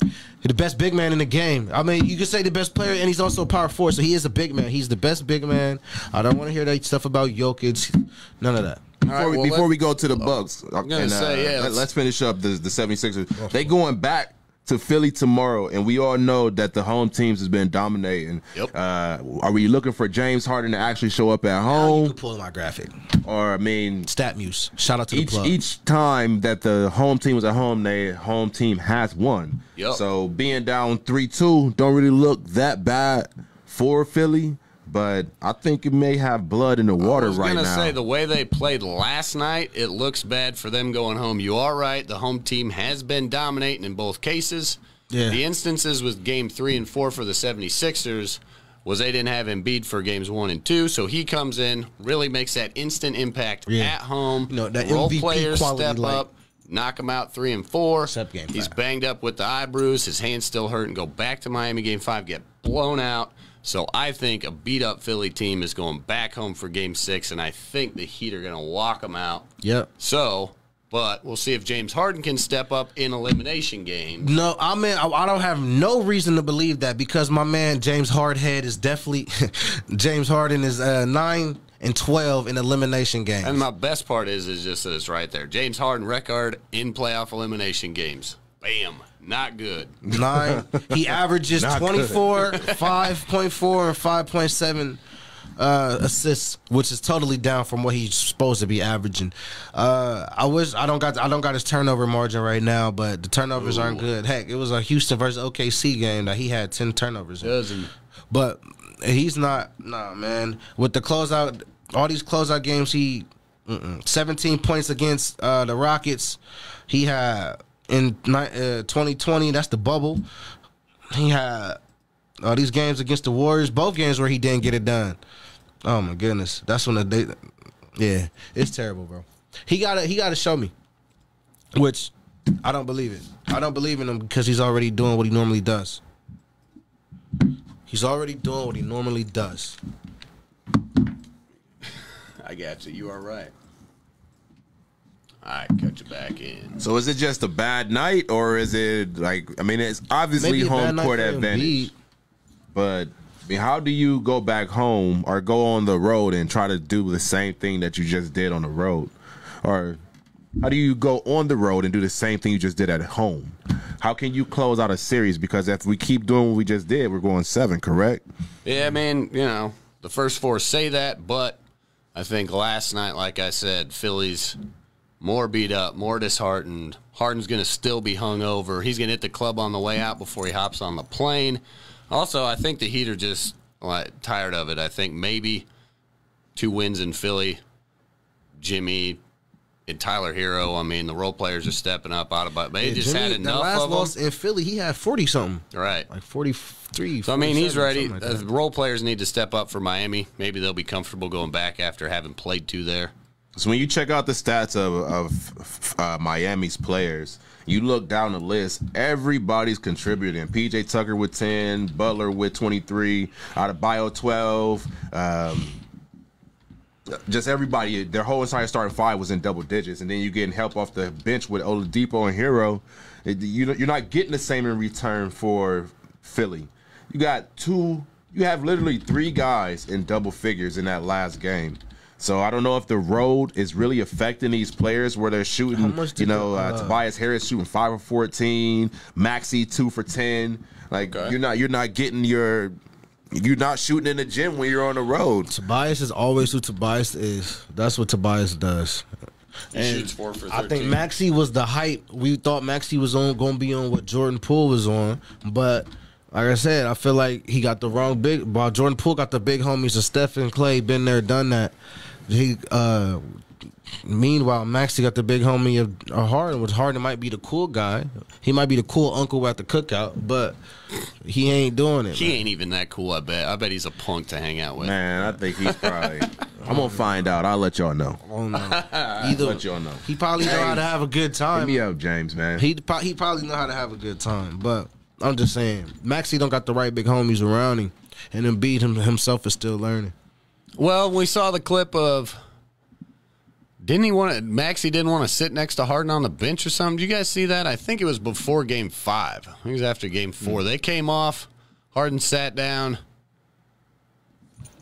He's the best big man in the game. I mean, you could say the best player, and he's also a power forward, so he is a big man. He's the best big man. I don't want to hear that stuff about Jokic. None of that. Before, right, we, before we go to the Bucks, I'm gonna uh, say, yeah, let, let's- us finish up the, the 76ers. They going back to Philly tomorrow, and we all know that the home teams has been dominating. Yep. Uh, are we looking for James Harden to actually show up at home? can pull my graphic. Or, I mean, StatMuse. Shout out to the each each time that the home team was at home, their home team has won. Yup. So being down three two don't really look that bad for Philly, but I think it may have blood in the water right I was right gonna now. say the way they played last night, it looks bad for them going home. You are right. The home team has been dominating in both cases. Yeah. The instances with game three and four for the 76ers was they didn't have Embiid for games one and two, so he comes in, really makes that instant impact Yeah. at home. You know, that role MVP players step like- up, knock him out three and four. Except game He's five. banged up with the eye bruise, his hand's still hurt, and go back to Miami game five, get blown out. So I think a beat up Philly team is going back home for game six, and I think the Heat are going to walk them out. Yep. So, but we'll see if James Harden can step up in elimination games. No, I mean I, I don't have no reason to believe that because my man James Hardhead is definitely *laughs* James Harden is uh, nine and twelve in elimination games. And my best part is is just that it's right there. James Harden record in playoff elimination games. Bam. Not good. Nine. He *laughs* averages Not 24, 5.4, and 5.7 uh, assists, which is totally down from what he's supposed to be averaging. Uh, I wish I don't got I don't got his turnover margin right now, but the turnovers aren't good. Heck, it was a Houston versus OKC game that he had ten turnovers. Doesn't But he's not. Nah, man. With the closeout, all these closeout games, he mm-mm. 17 points against uh, the Rockets. He had in uh, 2020. That's the bubble. He had all these games against the Warriors. Both games where he didn't get it done. Oh my goodness, that's when the they, yeah, it's terrible, bro. He gotta he gotta show me, which I don't believe it. I don't believe in him because he's already doing what he normally does. He's already doing what he normally does. I got you. You are right. All right, cut you back in. So is it just a bad night, or is it like? I mean, it's obviously Maybe home court advantage, but I mean, how do you go back home or go on the road and try to do the same thing that you just did on the road, or how do you go on the road and do the same thing you just did at home? How can you close out a series? Because if we keep doing what we just did, we're going seven, correct? Yeah, man, you know, the first four say that, but I think last night, like I said, Philly's more beat up, more disheartened. Harden's going to still be hung over. He's going to hit the club on the way out before he hops on the plane. Also, I think the Heat are just like, tired of it. I think maybe two wins in Philly, Jimmy and Tyler Herro. I mean, the role players are stepping up out of it. They Yeah, just Jimmy, had enough last of them. loss in Philly, he had forty something, Right. like forty three. So I mean, he's ready. Uh, the role players need to step up for Miami. Maybe they'll be comfortable going back after having played two there. So when you check out the stats of, of uh, Miami's players, you look down the list. Everybody's contributing. PJ Tucker with ten, Butler with twenty three, Adebayo twelve. Um, just everybody, their whole entire starting five was in double digits, and then you getting help off the bench with Oladipo and Herro. You you're not getting the same in return for Philly. You got two. You have literally three guys in double figures in that last game. So I don't know if the road is really affecting these players where they're How shooting. much You know, the, uh, uh, Tobias Harris shooting five for fourteen, Maxey two for ten. Like Okay. you're not you're not getting your you're not shooting in the gym when you're on the road. Tobias is always who Tobias is. That's what Tobias does. He And shoots four for I think 13. Maxey was the hype. We thought Maxey was on going to be on what Jordan Poole was on, but like I said, I feel like he got the wrong big. While Jordan Poole got the big homies of Stephen Klay, been there, done that. He uh Meanwhile, Maxey got the big homie of uh, Harden, which Harden might be the cool guy. He might be the cool uncle at the cookout, but he ain't doing it. He man. ain't even that cool. I bet. I bet he's a punk to hang out with. Man, I think he's probably. *laughs* I'm gonna find out. I'll let y'all know. I don't know. Either Let y'all know. he probably know how to have a good Hit time. me up, James. Man. He he probably know how to have a good time, but I'm just saying, Maxey don't got the right big homies around him, and then beat him himself is still learning. Well, we saw the clip of. Didn't he want to? Maxey didn't want to sit next to Harden on the bench or something. Did you guys see that? I think it was before Game Five. I think it was after Game Four. Mm. They came off. Harden sat down.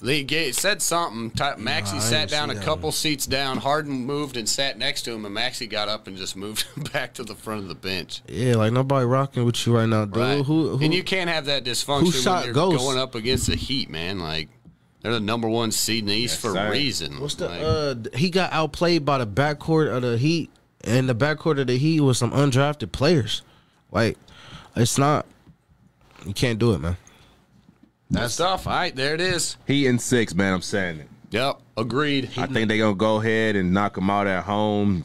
They gave, said something. Ty- Maxey I sat down a couple seats down. Harden moved and sat next to him, and Maxey got up and just *laughs* moved back to the front of the bench. Yeah, like nobody rocking with you right now, dude. Right. Who, who and you can't have that dysfunction shot when you're Ghost? going up against the Heat, man. Like they're the number one seed in the East Yes, for a reason. What's the? Like, uh, he got outplayed by the backcourt of the Heat, and the backcourt of the Heat was some undrafted players. Like, it's not. You can't do it, man. That's tough. All right, there it is. He in six, man. I'm saying it. Yep, agreed. I think they're gonna go ahead and knock them out at home,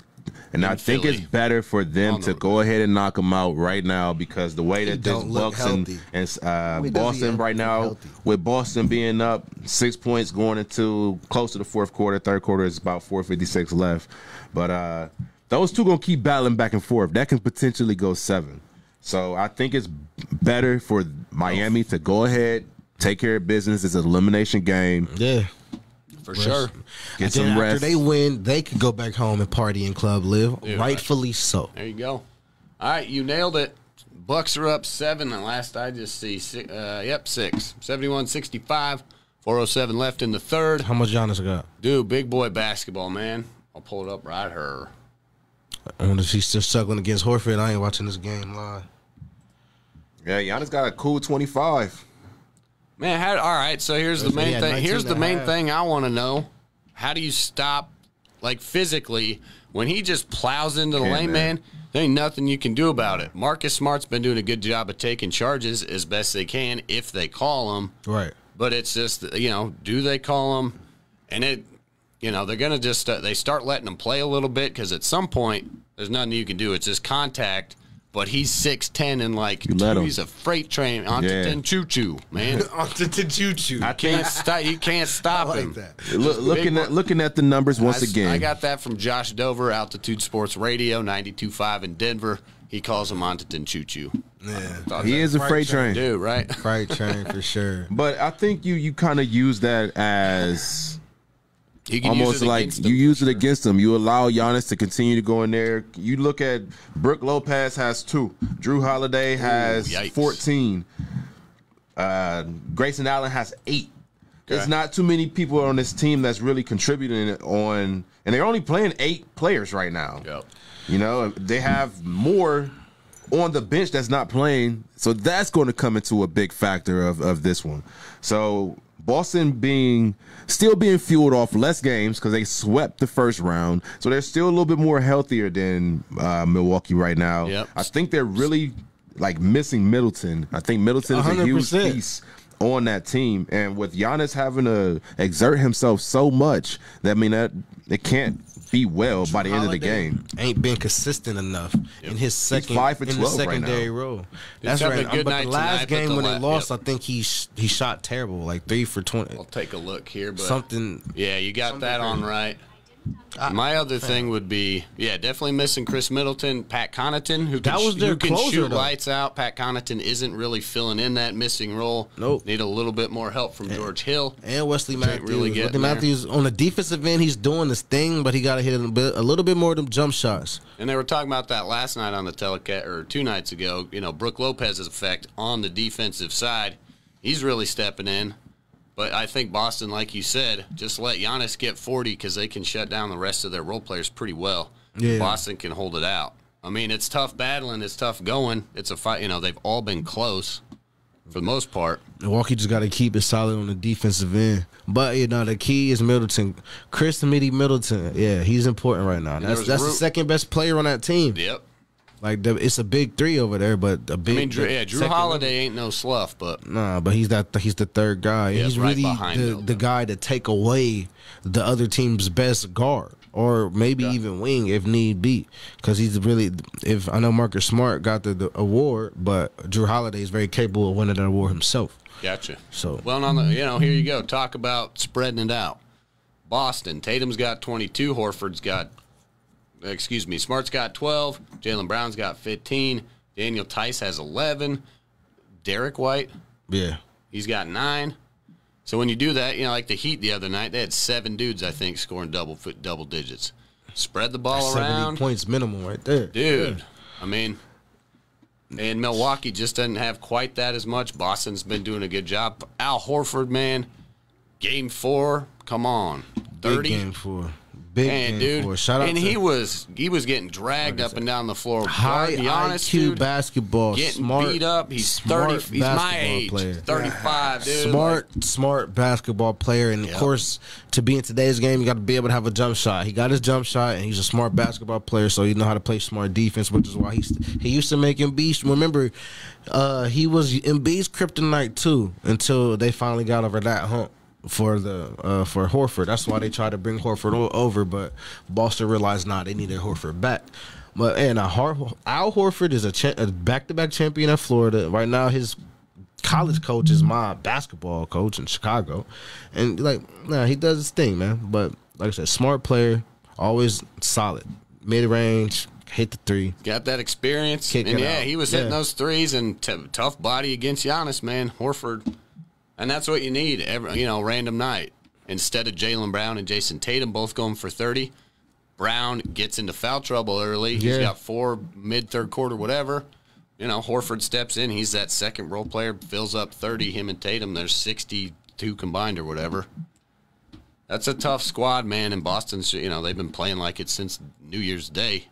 And in I think Philly. it's better for them to the- go ahead and knock him out right now because the way that this don't Bucks and, and uh, Wait, does he Boston right now, healthy? with Boston being up six points going into close to the fourth quarter, third quarter is about four fifty six left, but uh, those two gonna keep battling back and forth. That can potentially go seven. So I think it's better for Miami to go ahead, take care of business. It's an elimination game. Yeah. For sure. Get And some then rest. after they win, they can go back home and party and club live. Yeah, rightfully so. There you go. All right, you nailed it. Bucks are up seven, and last I just see, six, uh, yep, six. 71-65, 407 left in the third. How much Giannis got? Dude, big boy basketball, man. I'll pull it up right here. I wonder if he's still struggling against Horford. I ain't watching this game live. yeah, Giannis got a cool twenty five. Man, how, all right. So here's the main thing. Here's the main thing I want to know: How do you stop, like physically, when he just plows into the lane, man. man? There ain't nothing you can do about it. Marcus Smart's been doing a good job of taking charges as best they can if they call them. Right. But it's just you know, do they call them? And it, you know, they're gonna just uh, they start letting them play a little bit because at some point there's nothing you can do. It's just contact. But he's six ten and like You let him. he's a freight train onto Yeah. ten choo choo man. *laughs* Onto the choo-choo. I can't stop. You can't stop like him. that. Look, looking at looking at the numbers once I, s- again. I got that from Josh Dover, Altitude Sports Radio, 92.5 in Denver. He calls him Ontoton Choo Choo. Yeah. he is a freight train. train. Dude, right? Freight train for sure. *laughs* But I think you you kind of use that as He can use almost like you use it against them. You allow Giannis to continue to go in there. You look at Brook Lopez has two. Jrue Holiday has yikes. fourteen. Uh, Grayson Allen has eight. There's not too many people on this team that's really contributing on, and they're only playing eight players right now. Yep. You know, they have more on the bench that's not playing. So that's going to come into a big factor of, of this one. So Boston being still being fueled off less games because they swept the first round. So they're still a little bit more healthier than uh, Milwaukee right now. Yep. I think they're really like missing Middleton. I think Middleton is a huge piece on that team. And with Giannis having to exert himself so much, that I mean that it can't be well by the end of the game. ain't been consistent enough in his second five for in the 12 right secondary role. That's right. a good but the last tonight, game the when la- they lost, yep. I think he sh- he shot terrible, like three for twenty. I'll take a look here, but Something. Yeah, you got that on right. My other thing would be, yeah, definitely missing Khris Middleton, Pat Connaughton, who can, That was their who can closer, shoot though. lights out. Pat Connaughton isn't really filling in that missing role. Nope. Need a little bit more help from George Hill. And Wesley Matthews. really Wesley. Matthews on the defensive end, he's doing this thing, but he got to hit a little bit, a little bit more of them jump shots. And they were talking about that last night on the telecast, or two nights ago. You know, Brook Lopez's effect on the defensive side. He's really stepping in. But I think Boston, like you said, just let Giannis get 40 because they can shut down the rest of their role players pretty well. Yeah. Boston can hold it out. I mean, it's tough battling. It's tough going. It's a fight. You know, they've all been close for the most part. Milwaukee just got to keep it solid on the defensive end. But you know, the key is Middleton, Khris Mitty Middleton. Yeah, he's important right now. That's that's the second best player on that team. Yep. Like the, it's a big three over there, but a big. I mean, Jrue, yeah, Jrue Holiday ain't no slough, but Nah, but he's that he's the third guy. Yeah, he's right really the, the guy to take away the other team's best guard, or maybe even wing if need be, because he's really. If I know Marcus Smart got the, the award, but Jrue Holiday is very capable of winning that award himself. Gotcha. So- well, on the you know, here you go. Talk about spreading it out. Boston, Tatum's got 22. Horford's got, excuse me, Smart's got 12. Jaylen Brown's got 15. Daniel Theis has 11. Derrick White, Yeah, he's got nine. So when you do that, you know, like the Heat the other night, they had seven dudes, I think, scoring double foot double digits. Spread the ball seventy around, points minimum right there, dude. I mean, and Milwaukee just doesn't have quite that as much. Boston's been doing a good job. Al Horford, man, game four, come on, Big thirty. game for big Man, dude, for. Shout out and he was he was getting dragged up and down the floor. high Giannis, IQ dude, basketball, getting smart, beat up. He's smart thirty. He's my age, player. thirty-five, dude. smart, smart basketball player, and Yep. of course, to be in today's game, you got to be able to have a jump shot. He got his jump shot, and he's a smart basketball player, so he know how to play smart defense, which is why he's he used to make Embiid. Remember, uh, he was Embiid's kryptonite too until they finally got over that hump. For the uh, for Horford. That's why they tried to bring Horford over, but Boston realized nah, they needed Horford back. But and Har- Al Horford is a, a back-to-back champion at Florida. Right now, his college coach is my basketball coach in Chicago, and like, nah, he does his thing, man. But like I said, smart player, always solid, mid-range, hit the three. Got that experience. Kick and yeah, out. he was hitting Yeah. those threes and tough body against Giannis, man. Horford. And that's what you need every, you know, random night. Instead of Jaylen Brown and Jayson Tatum both going for 30, Brown gets into foul trouble early. He's got four mid third quarter, whatever. You know, Horford steps in. He's that second role player, fills up 30. Him and Tatum, there's 62 combined or whatever. That's a tough squad, man. And Boston's, you know, they've been playing like it since New Year's Day.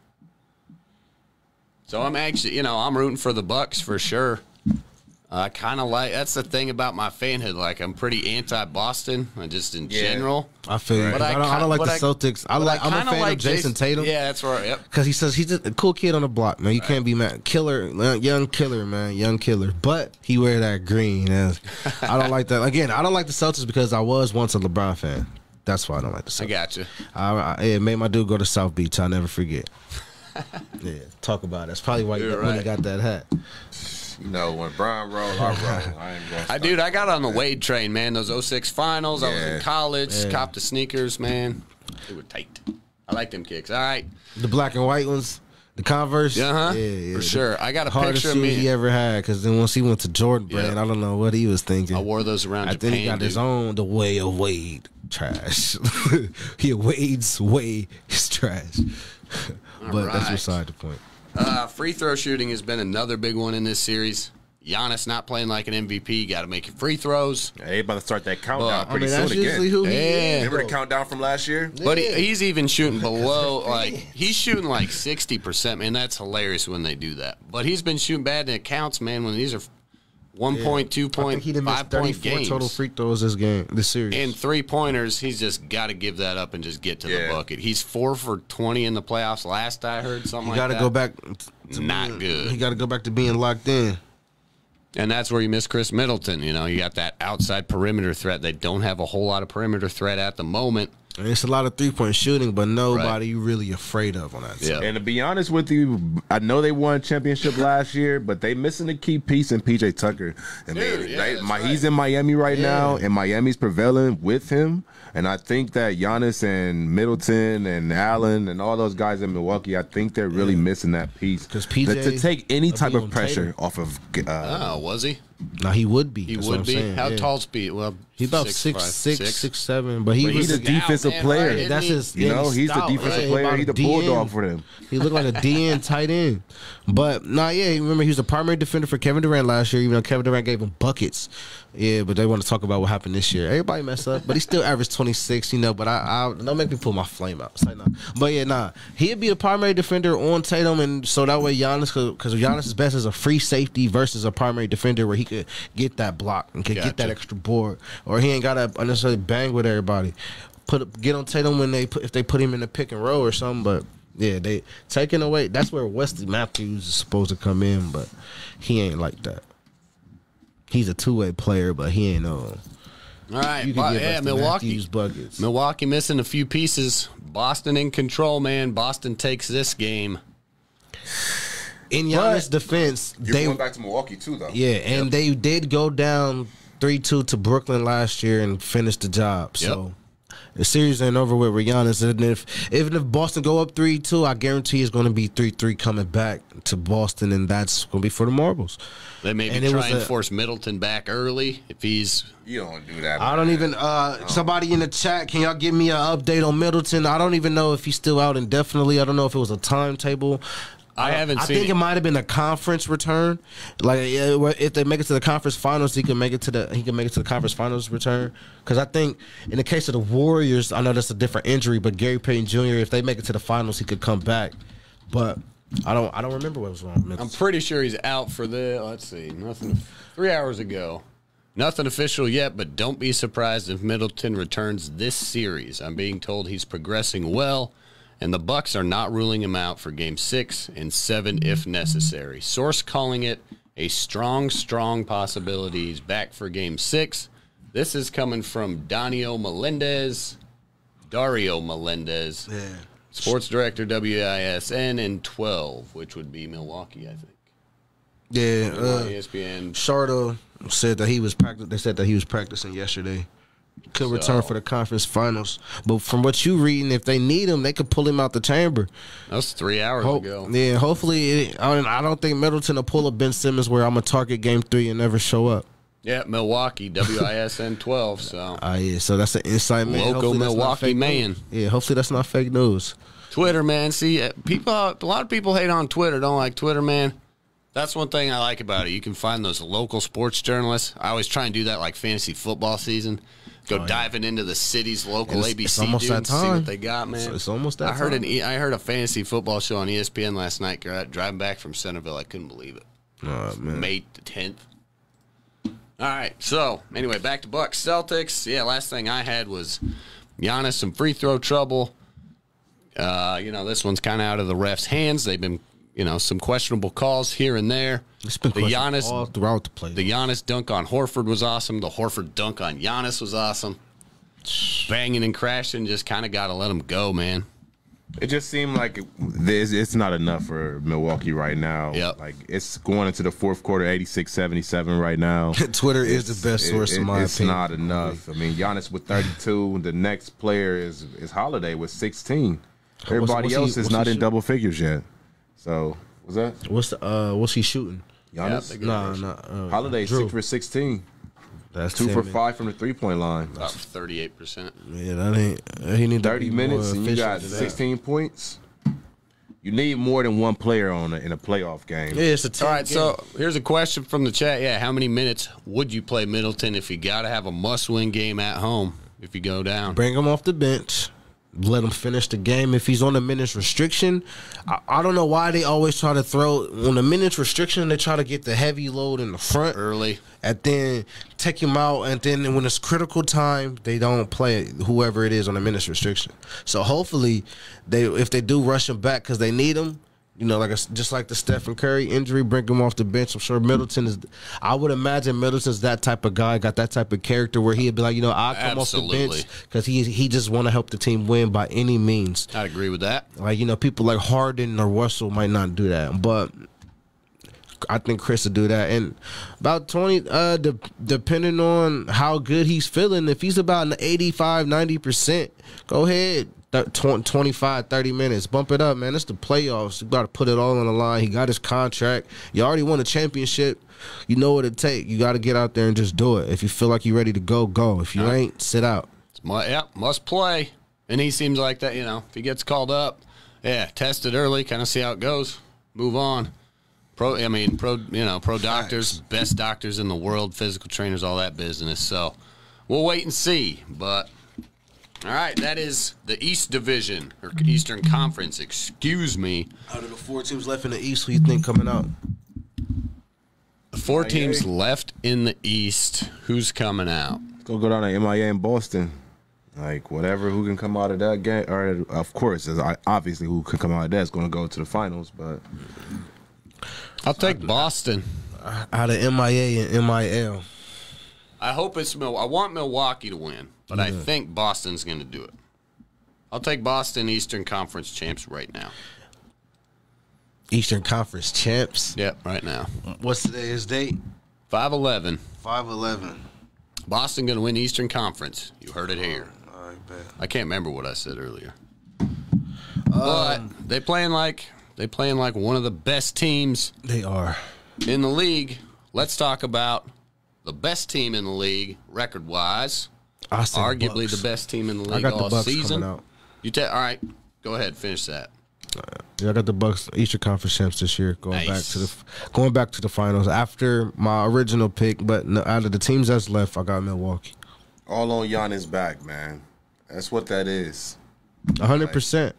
So I'm actually, you know, I'm rooting for the Bucks for sure. I kind of like that's the thing about my fanhood. Like I'm pretty anti-Boston, uh, just in Yeah. general. I feel you. But I, don't, I don't like but the Celtics. I like. I'm a kinda fan of Jayson Tatum. Yeah, that's right. Yep. Cause he says he's a cool kid on the block, man. You can't be mad. Killer, young killer, man, young killer. But he wear that green. and *laughs* I don't like that. Again, I don't like the Celtics because I was once a LeBron fan. That's why I don't like the Celtics. I got you. I, I, it made my dude go to South Beach. I'll never forget. *laughs* yeah, talk about it. That's probably why You're when he right. got that hat. You know, when Brian roll, I roll. I ain't going. *laughs* I dude, I got on the Wade train, man. Those 06 finals. I was Yeah. in college. Yeah. Copped the sneakers, man. They were tight. I like them kicks. All right. The black and white ones, the Converse. Uh huh. Yeah, yeah. For sure. I got a Hardest picture of shoes me. he ever had. Because then once he went to Jordan brand, Yeah. I don't know what he was thinking. I wore those around I Japan. think he got his dude. own the way of Wade trash. *laughs* he Wade's way is trash. but that's right. beside the point. Uh, free throw shooting has been another big one in this series. Giannis not playing like an MVP. Got to make your free throws. They about to start that countdown I pretty mean, that's soon usually again. who he Yeah. Remember the countdown from last year? But he, he's even shooting *laughs* below, like he's shooting like sixty percent. Man, that's hilarious when they do that. But he's been shooting bad, and it counts, man. When these are one point, two point, he done missed five point 34 games, total free throws this game, this series. and three pointers, he's just got to give that up and just get to Yeah. the bucket. He's four for twenty in the playoffs. Last I heard, something you like got to that. go back. To Not being- good. He got to go back to being locked in. And that's where you miss Khris Middleton. You know, you got that outside perimeter threat. They don't have a whole lot of perimeter threat at the moment. And it's a lot of three point shooting, but nobody you really afraid of on that. Yeah. side. And to be honest with you, I know they won championship last year, but they missing the key piece in PJ Tucker. And they, yeah, they- my, right. he's in Miami right now, and Miami's prevailing with him. And I think that Giannis and Middleton and Allen and all those guys in Milwaukee, I think they're really missing that piece. 'Cause to, PJ to take any type of pressure Tatum. off of uh, Oh, was he? Now he would be. He That's would be. saying, How yeah. tall's Pete? Well, He about six, five, six, six, seven. But he But he's a defensive man, player. right? That's his. You know, he's the defensive right? player. About He's a the bulldog for them. He looked like a DN tight end. But nah, yeah, remember he was the primary defender for Kevin Durant last year, even though Kevin Durant gave him buckets. Yeah, but they want to talk about what happened this year. Everybody messed up, but he still averaged twenty six, you know. But I, I don't make me pull my flame out. Say no. But yeah, nah, he'd be the primary defender on Tatum, and so that way Giannis, because Giannis is best as a free safety versus a primary defender where he could get that block and could get that extra board, or he ain't got to unnecessarily bang with everybody. Put up get on Tatum when they put if they put him in the pick and roll or something, but. Yeah, they taking away. That's where Wesley Matthews is supposed to come in, but he ain't like that. He's a two way player, but he ain't no. All right, You can give yeah, Milwaukee. Milwaukee missing a few pieces. Boston in control, man. Boston takes this game. In Giannis' defense, You're they going back to Milwaukee too, though. yeah, and they did go down three two to Brooklyn last year and finish the job. So the series ain't over with with Giannis. And if even if Boston go up three two, I guarantee it's going to be three three coming back to Boston, and that's going to be for the marbles. They maybe And it try was and force Middleton back early if he's. You don't do that. I don't even. Uh, Somebody in the chat, can y'all give me an update on Middleton? I don't even know if he's still out indefinitely. I don't know if it was a timetable. I uh, haven't I think it. it might have been a conference return. Like if they make it to the conference finals, he can make it to the he can make it to the conference finals return. Because I think in the case of the Warriors, I know that's a different injury, but Gary Payton Jr. If they make it to the finals, he could come back. But I don't I don't remember what was wrong. I'm pretty sure he's out for the. Oh, let's see, nothing. Three hours ago. Nothing official yet, but don't be surprised if Middleton returns this series. I'm being told he's progressing well, and the Bucks are not ruling him out for Game Six and Seven if necessary. Source calling it a strong, strong possibility he's back for Game Six. This is coming from Dario Melendez. Dario Melendez. Yeah. Sports director WISN in 12, which would be Milwaukee, I think. Yeah. Uh, ESPN. Sharda said that he was practic- They said that he was practicing yesterday. Could return for the conference finals, but from what you reading, if they need him, they could pull him out the chamber. That's three hours Ho- ago. yeah, hopefully, it, I, don't, I don't think Middleton will pull a Ben Simmons where I'm gonna target game three and never show up. Yeah, Milwaukee, WISN *laughs* 12. So Ah, yeah, so that's an inside man. Local Hopefully Milwaukee man. news. Yeah, hopefully that's not fake news. Twitter, man. See, uh, people, a lot of people hate on Twitter. Don't like Twitter, man. That's one thing I like about it. You can find those local sports journalists. I always try and do that, like fantasy football season. Go diving into the city's local it's- ABC it's almost dude that and see what they got, man. It's- it's almost that I heard time. an E- I heard a fantasy football show on ESPN last night. Driving back from Centerville, I couldn't believe it. Oh man, May the tenth. All right. So anyway, back to Bucks Celtics. Yeah, last thing I had was Giannis some free throw trouble. Uh, you know, this one's kind of out of the refs' hands. They've been, you know, some questionable calls here and there. it's been the questioned Giannis, all throughout the play. the Giannis dunk on Horford was awesome. The Horford dunk on Giannis was awesome. Banging and crashing, just kind of got to let him go, man. It just seemed like it, it's not enough for Milwaukee right now. Yep. Like it's going into the fourth quarter, 86-77 right now. *laughs* Twitter is the best source it- in my it's opinion. not enough. I mean, Giannis with 32. the next player is is Holiday with 16. Everybody what's he- else is not in shoot? double figures yet. So what's that What's the uh? What's he shooting? Giannis? they go Nah, first. nah. Uh, Holiday Jrue. six for 16, That's two for timid. five from the three point line. About thirty-eight percent. Yeah, that ain't. He need to 30 be minutes more and you got efficient than that. 16 points. You need more than one player on a, in a playoff game. Yeah, it's a team All right, game. so here's a question from the chat. Yeah, how many minutes would you play Middleton if you got to have a must-win game at home if you go down? bring him off the bench. Let him finish the game. If he's on a minutes restriction, I, I don't know why they always try to throw on the minutes restriction. They try to get the heavy load in the front Early. and then take him out. And then when it's critical time, they don't play whoever it is on the minutes restriction. So hopefully, they if they do rush him back because they need him. You know, like a, just like the Stephen Curry injury, bring him off the bench. I'm sure Middleton is. I would imagine Middleton's that type of guy, got that type of character where he'd be like, you know, I'll come off the bench because he he just want to help the team win by any means. I'd agree with that. Like you know, people like Harden or Russell might not do that, but I think Khris will do that. And about twenty, uh, de- depending on how good he's feeling, if he's about an 85, 90 percent, go ahead. Th- 25, 30 minutes, bump it up, man. It's the playoffs. You got to put it all on the line. He got his contract. You already won a championship. You know what it take. You got to get out there and just do it. If you feel like you're ready to go, go. If you ain't, sit out. It's mu- yeah, must play. And he seems like that, you know, if he gets called up, yeah, test it early, kind of see how it goes, move on. Pro, I mean, pro, you know, pro doctors, best doctors in the world, physical trainers, all that business. So we'll wait and see. But all right, that is the East Division or Eastern Conference. Excuse me. Out of the four teams left in the East, who you think coming out? The four teams left in the East. Who's coming out? Go go down to MIA in Boston. Like whatever, who can come out of that game? Or of course, as uh, obviously who can come out of that is going to go to the finals. But I'll take Boston. Out of MIA and MIL. I hope it's Mil. I want Milwaukee to win, but I think Boston's going to do it. I'll take Boston Eastern Conference champs right now. Eastern Conference champs. Yep, right now. What's today's date? Five eleven. Five eleven. Boston going to win Eastern Conference. You heard it here. All right, bet. I can't remember what I said earlier. Um, but they playing like they playing like one of the best teams They are. in the league. Let's talk about the best team in the league record wise. I said Arguably Bucks. the best team in the I league got the all Bucks season. coming out. You take all right. Go ahead, finish that. Yeah, I got the Bucks Eastern Conference champs this year. Going back to the going back to the finals after my original pick, but no, out of the teams that's left, I got Milwaukee. all on Giannis back, man. That's what that is. hundred percent.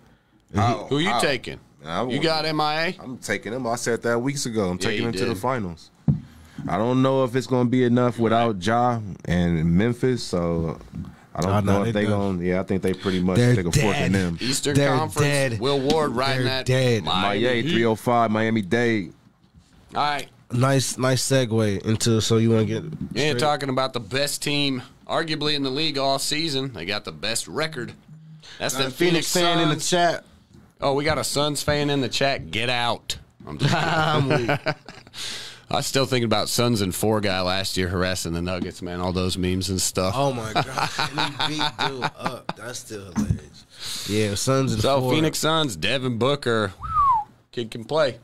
How- Who you how- taking? I You got MIA? I'm taking him. I said that weeks ago. I'm Yeah, taking you him to the finals. I don't know if it's going to be enough without Ja and Memphis. So I don't Oh, know they if they done. going. to Yeah, I think they pretty much They're take a fork in them. Eastern They're Conference. dead. Will Ward riding They're that. dead. Miami Miami 305, Miami Dade. All right. Nice, nice segue into. So you want to get You ain't straight- talking about the best team arguably in the league all season. They got the best record. That's Got the a Phoenix fan in the chat. Oh, we got a Suns fan in the chat. Get out. I'm just. *laughs* I'm weak. *laughs* I was still thinking about Suns and four guy last year harassing the Nuggets, man. All those memes and stuff. Oh my god, and he beat dude up. That's still hilarious. Yeah, Suns and so four. Phoenix Suns, Devin Booker, kid can play.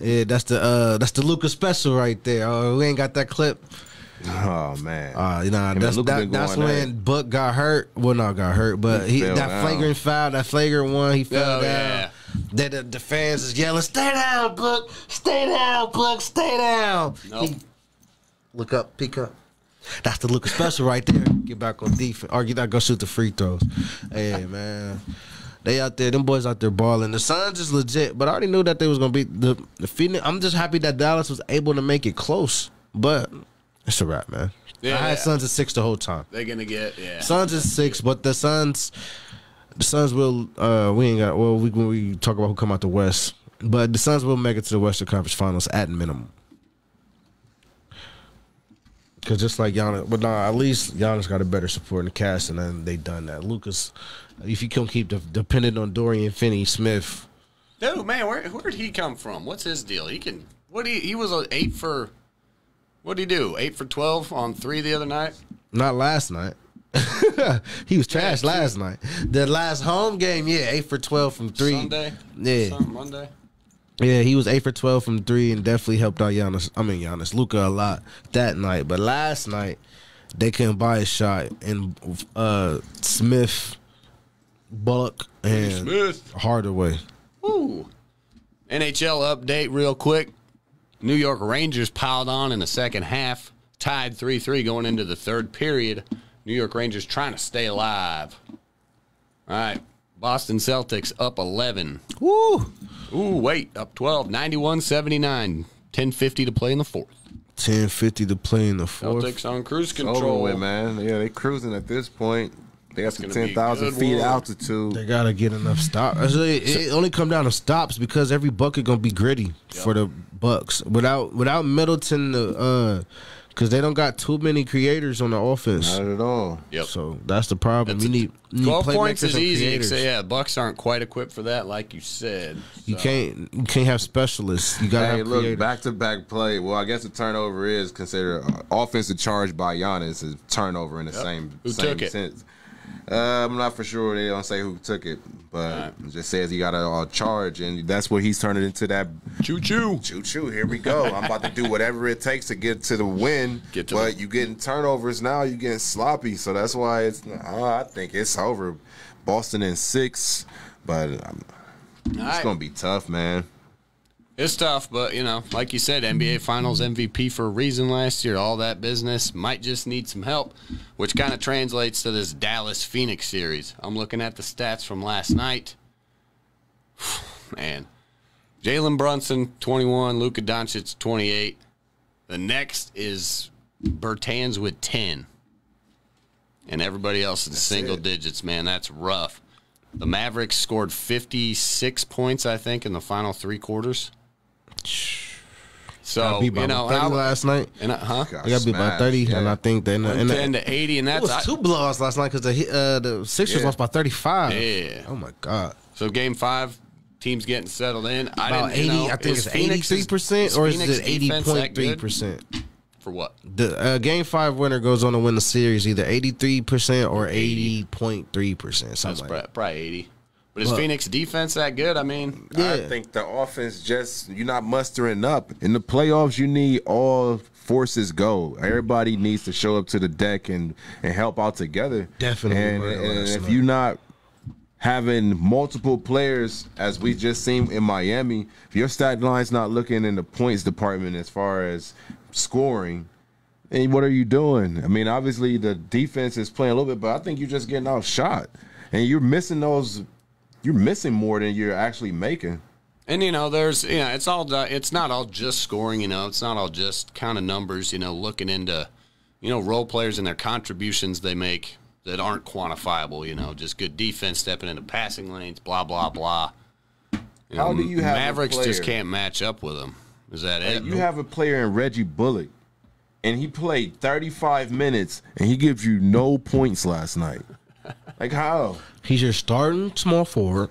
Yeah, that's the uh that's the Lucas special right there. Oh, we ain't got that clip. Oh man. Uh, you know, that's Luka that, that's when it. Book got hurt. Well, not got hurt, but He he, that down. flagrant foul, that flagrant one, he fell Oh, down. yeah. That the, the fans is yelling, "Stay down, Book! Stay down, Book! Stay down!" Nope. He- look up, peek up. That's the Lucas special right there. Get back on defense, or get out, go shoot the free throws. Hey man. They out there, them boys out there balling. The Suns is legit, but I already knew that they was gonna be the the Phoenix. I'm just happy that Dallas was able to make it close, but it's a wrap, man. Yeah, I had yeah. Suns at six the whole time. They're gonna get yeah. Suns is six, but the Suns, the Suns will. Uh, we ain't got. Well, we when we talk about who come out the West, but the Suns will make it to the Western Conference Finals at minimum. Cause just like Giannis, but nah, at least Giannis got a better support supporting cast, and then they done that. Lucas, if you can keep de- dependent on Dorian Finney Smith, Dude, man, where where did he come from? What's his deal? He can. What he he was a eight for. What did he do? Eight for twelve on three the other night. not last night. *laughs* he was trash last night. The last home game, yeah, eight for twelve from three. Sunday. Yeah. Monday. Yeah, he was eight for twelve from three and definitely helped out Giannis. I mean Giannis, Luka a lot that night. But last night they couldn't buy a shot, and uh, Smith, Bullock, and Smith. Hardaway. Ooh. NHL update real quick. New York Rangers piled on in the second half, tied 3 3 going into the third period. New York Rangers trying to stay alive. All right. Boston Celtics up 11. Woo! Ooh, wait, up 12, 91 79. 1050 to play in the fourth. Ten fifty to play in the fourth. Celtics on cruise It's over control. with, man. Yeah, they cruising at this point. They got some gonna ten thousand feet one. altitude. They gotta get enough stops. It, it only come down to stops because every bucket gonna be gritty for the Bucks. Without without Middleton, the uh, because they don't got too many creators on the offense. Not at all. Yep. So that's the problem. That's you need, you need 12 points is easy. creators. Except, yeah, Bucks aren't quite equipped for that, like you said. You can't you can't have specialists. You gotta Hey, have look, creators. back to back play. Well, I guess the turnover is considered uh, offensive charge by Giannis is turnover in the same Who same took it? sense. Uh, I'm not for sure. They don't say who took it, but it just says he got a, uh charge, and that's what he's turning into that Choo choo. choo choo. Here we go. I'm about to do whatever it takes to get to the win. Get to but you getting turnovers now. You getting sloppy, so that's why it's. Uh, I think it's over. Boston in six, but um, it's right. gonna be tough, man. It's tough, but you know, like you said, NBA Finals MVP for a reason last year. All that business might just need some help, which kind of translates to this Dallas Phoenix series. I'm looking at the stats from last night. *sighs* Man, Jalen Brunson 21, Luka Doncic 28. The next is Bertans with 10, and everybody else in single digits. Man, that's rough. The Mavericks scored 56 points, I think, in the final three quarters. So Got beat by you know, 30 and I- last night. and I, huh? Got They got beat by thirty, yeah. and I think they and the, 10 to 80, and it that's was I- two blowouts last night because the uh, the Sixers Yeah. lost by thirty five. Yeah. Oh my god. so. Game five, teams getting settled in. I About didn't, you eighty. know, I think it's eighty Phoenix's- three percent, or is Phoenix it eighty defense that point three good? percent? for what? The uh, game five winner goes on to win the series, either eighty three percent or eighty point three percent, That's something like probably, that. Probably 80. But is Well- Phoenix defense that good? I mean, Yeah. I think the offense just you're not mustering up. In the playoffs, you need all forces go. Everybody needs to show up to the deck and and help out together. Definitely And, right and if you're not having multiple players, as we just seen in Miami, if your stat line's not looking in the points department as far as scoring. And what are you doing? I mean, obviously the defense is playing a little bit, but I think you're just getting outshot, and you're missing those. You're missing more than you're actually making. And you know, there's you know, it's all it's not all just scoring. You know, it's not all just kind of numbers. You know, looking into you know role players and their contributions they make that aren't quantifiable. You know, just good defense, stepping into passing lanes, blah blah blah. You How know, do you have a Mavericks just can't match up with them? Is that it? you have a player in Reggie Bullock and he played 35 minutes, and he gives you no points last night. Like how? He's your starting small forward.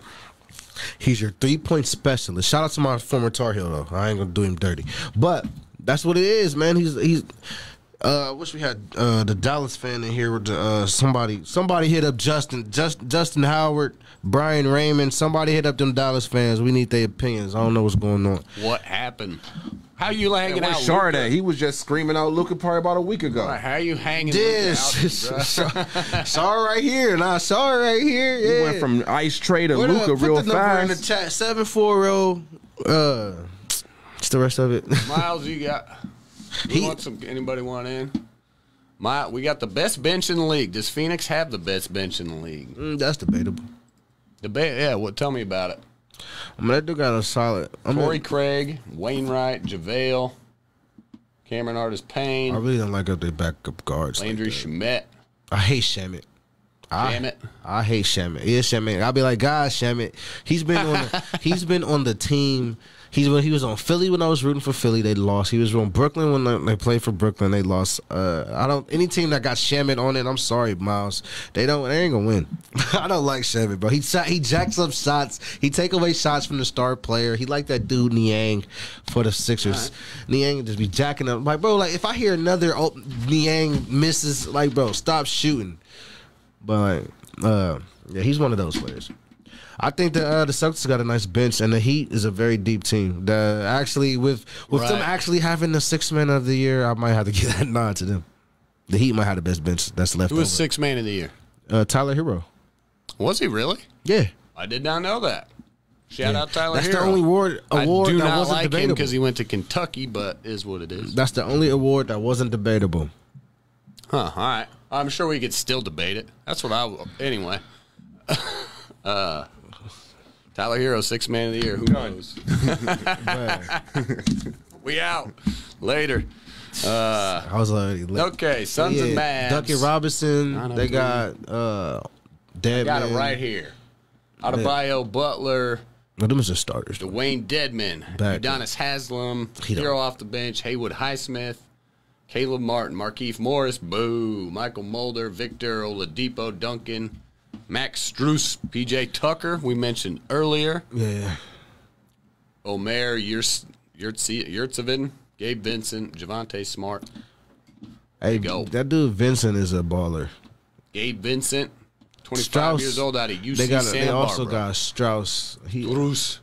He's your three point specialist. Shout out to my former Tar Heel though. I ain't gonna do him dirty, but that's what it is, man. He's he's. Uh, I wish we had uh, the Dallas fan in here with the, uh, somebody. Somebody hit up Justin, just Justin Howard, Brian Raymond. Somebody hit up them Dallas fans. We need their opinions. I don't know what's going on. What happened? How you hanging Where's out? Shard Luka? at? He was just screaming out Luka probably about a week ago. How you hanging? This Luka out, bruh? Shaw right here. Nah, Shaw right here. Yeah. He went from ice tray to What up? Luka Put real the number in the fast. chat. Seven four zero. Uh, what's the rest of it? *laughs* Miles, you got. He- want some? Anybody want in? My, we got the best bench in the league. Does Phoenix have the best bench in the league? Mm, that's debatable. The be- yeah. What? Tell me about it. I mean, that dude got a solid. I mean, Torrey Craig, Wainright, JaVale, Cameron Artis Payne. I really don't like up their backup guards. like Landry that. Shamet. I hate Shamet. I, I hate Shamet. Yeah, Shamet. I'll be like, God, Shamet. He's been on. The, *laughs* he's been on the team. He's when he was on Philly when I was rooting for Philly, they lost. He was on Brooklyn when they, they played for Brooklyn, they lost. Uh, I don't any team that got Shamet on it. I'm sorry, Miles. They don't. They ain't gonna win. *laughs* I don't like Shamet, bro. He he jacks up shots. He take away shots from the star player. He like that dude Niang for the Sixers. Niang just be jacking up. Like, bro, like if I hear another oh, Niang misses, like, bro, stop shooting. But uh, yeah, he's one of those players. I think the uh, the Celtics got a nice bench, and the Heat is a very deep team. The actually with with them actually having the six man of the year, I might have to *laughs* give that nod to them. The Heat might have the best bench that's left. Who was over. six man of the year? Uh, Tyler Herro. Was he really? Yeah, I did not know that. Shout Yeah. out Tyler. Herro. That's the only award- award I do that not wasn't like him debatable. because he went to Kentucky, but is what it is. that's the only award that wasn't debatable. Huh. All right. I'm sure we could still debate it. That's what I. Anyway. *laughs* uh, Tyler Herro, six man of the year. Who knows? *laughs* *laughs* we out later. I was already lit. Okay, Sons of Mavs. Duncan Robinson. Nine oh They three. got uh, Dedmon. Got it right here. Adebayo, Butler, No, them is the starters. Dewayne Dedmon, Back. Udonis Haslem, He Herro off the bench, Haywood Highsmith, Caleb Martin, Markieff Morris, Boo, Mychal Mulder, Victor Oladipo, Duncan, Max Strus, PJ Tucker, we mentioned earlier, Yeah. Omer Yurts- Yurtse- Yurtseven, Gabe Vincent, Javonte Smart, Hey, go. that dude Vincent is a baller. Gabe Vincent, 25 Strus years old out of UC They got. Santa They also Barbara. got Strus. He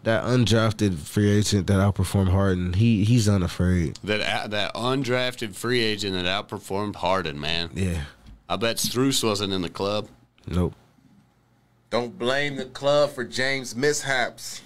that undrafted free agent that outperformed Harden. He he's unafraid. That uh, that undrafted free agent that outperformed Harden, man. Yeah. I bet Strus wasn't in the club. Nope. Don't blame the club for James mishaps.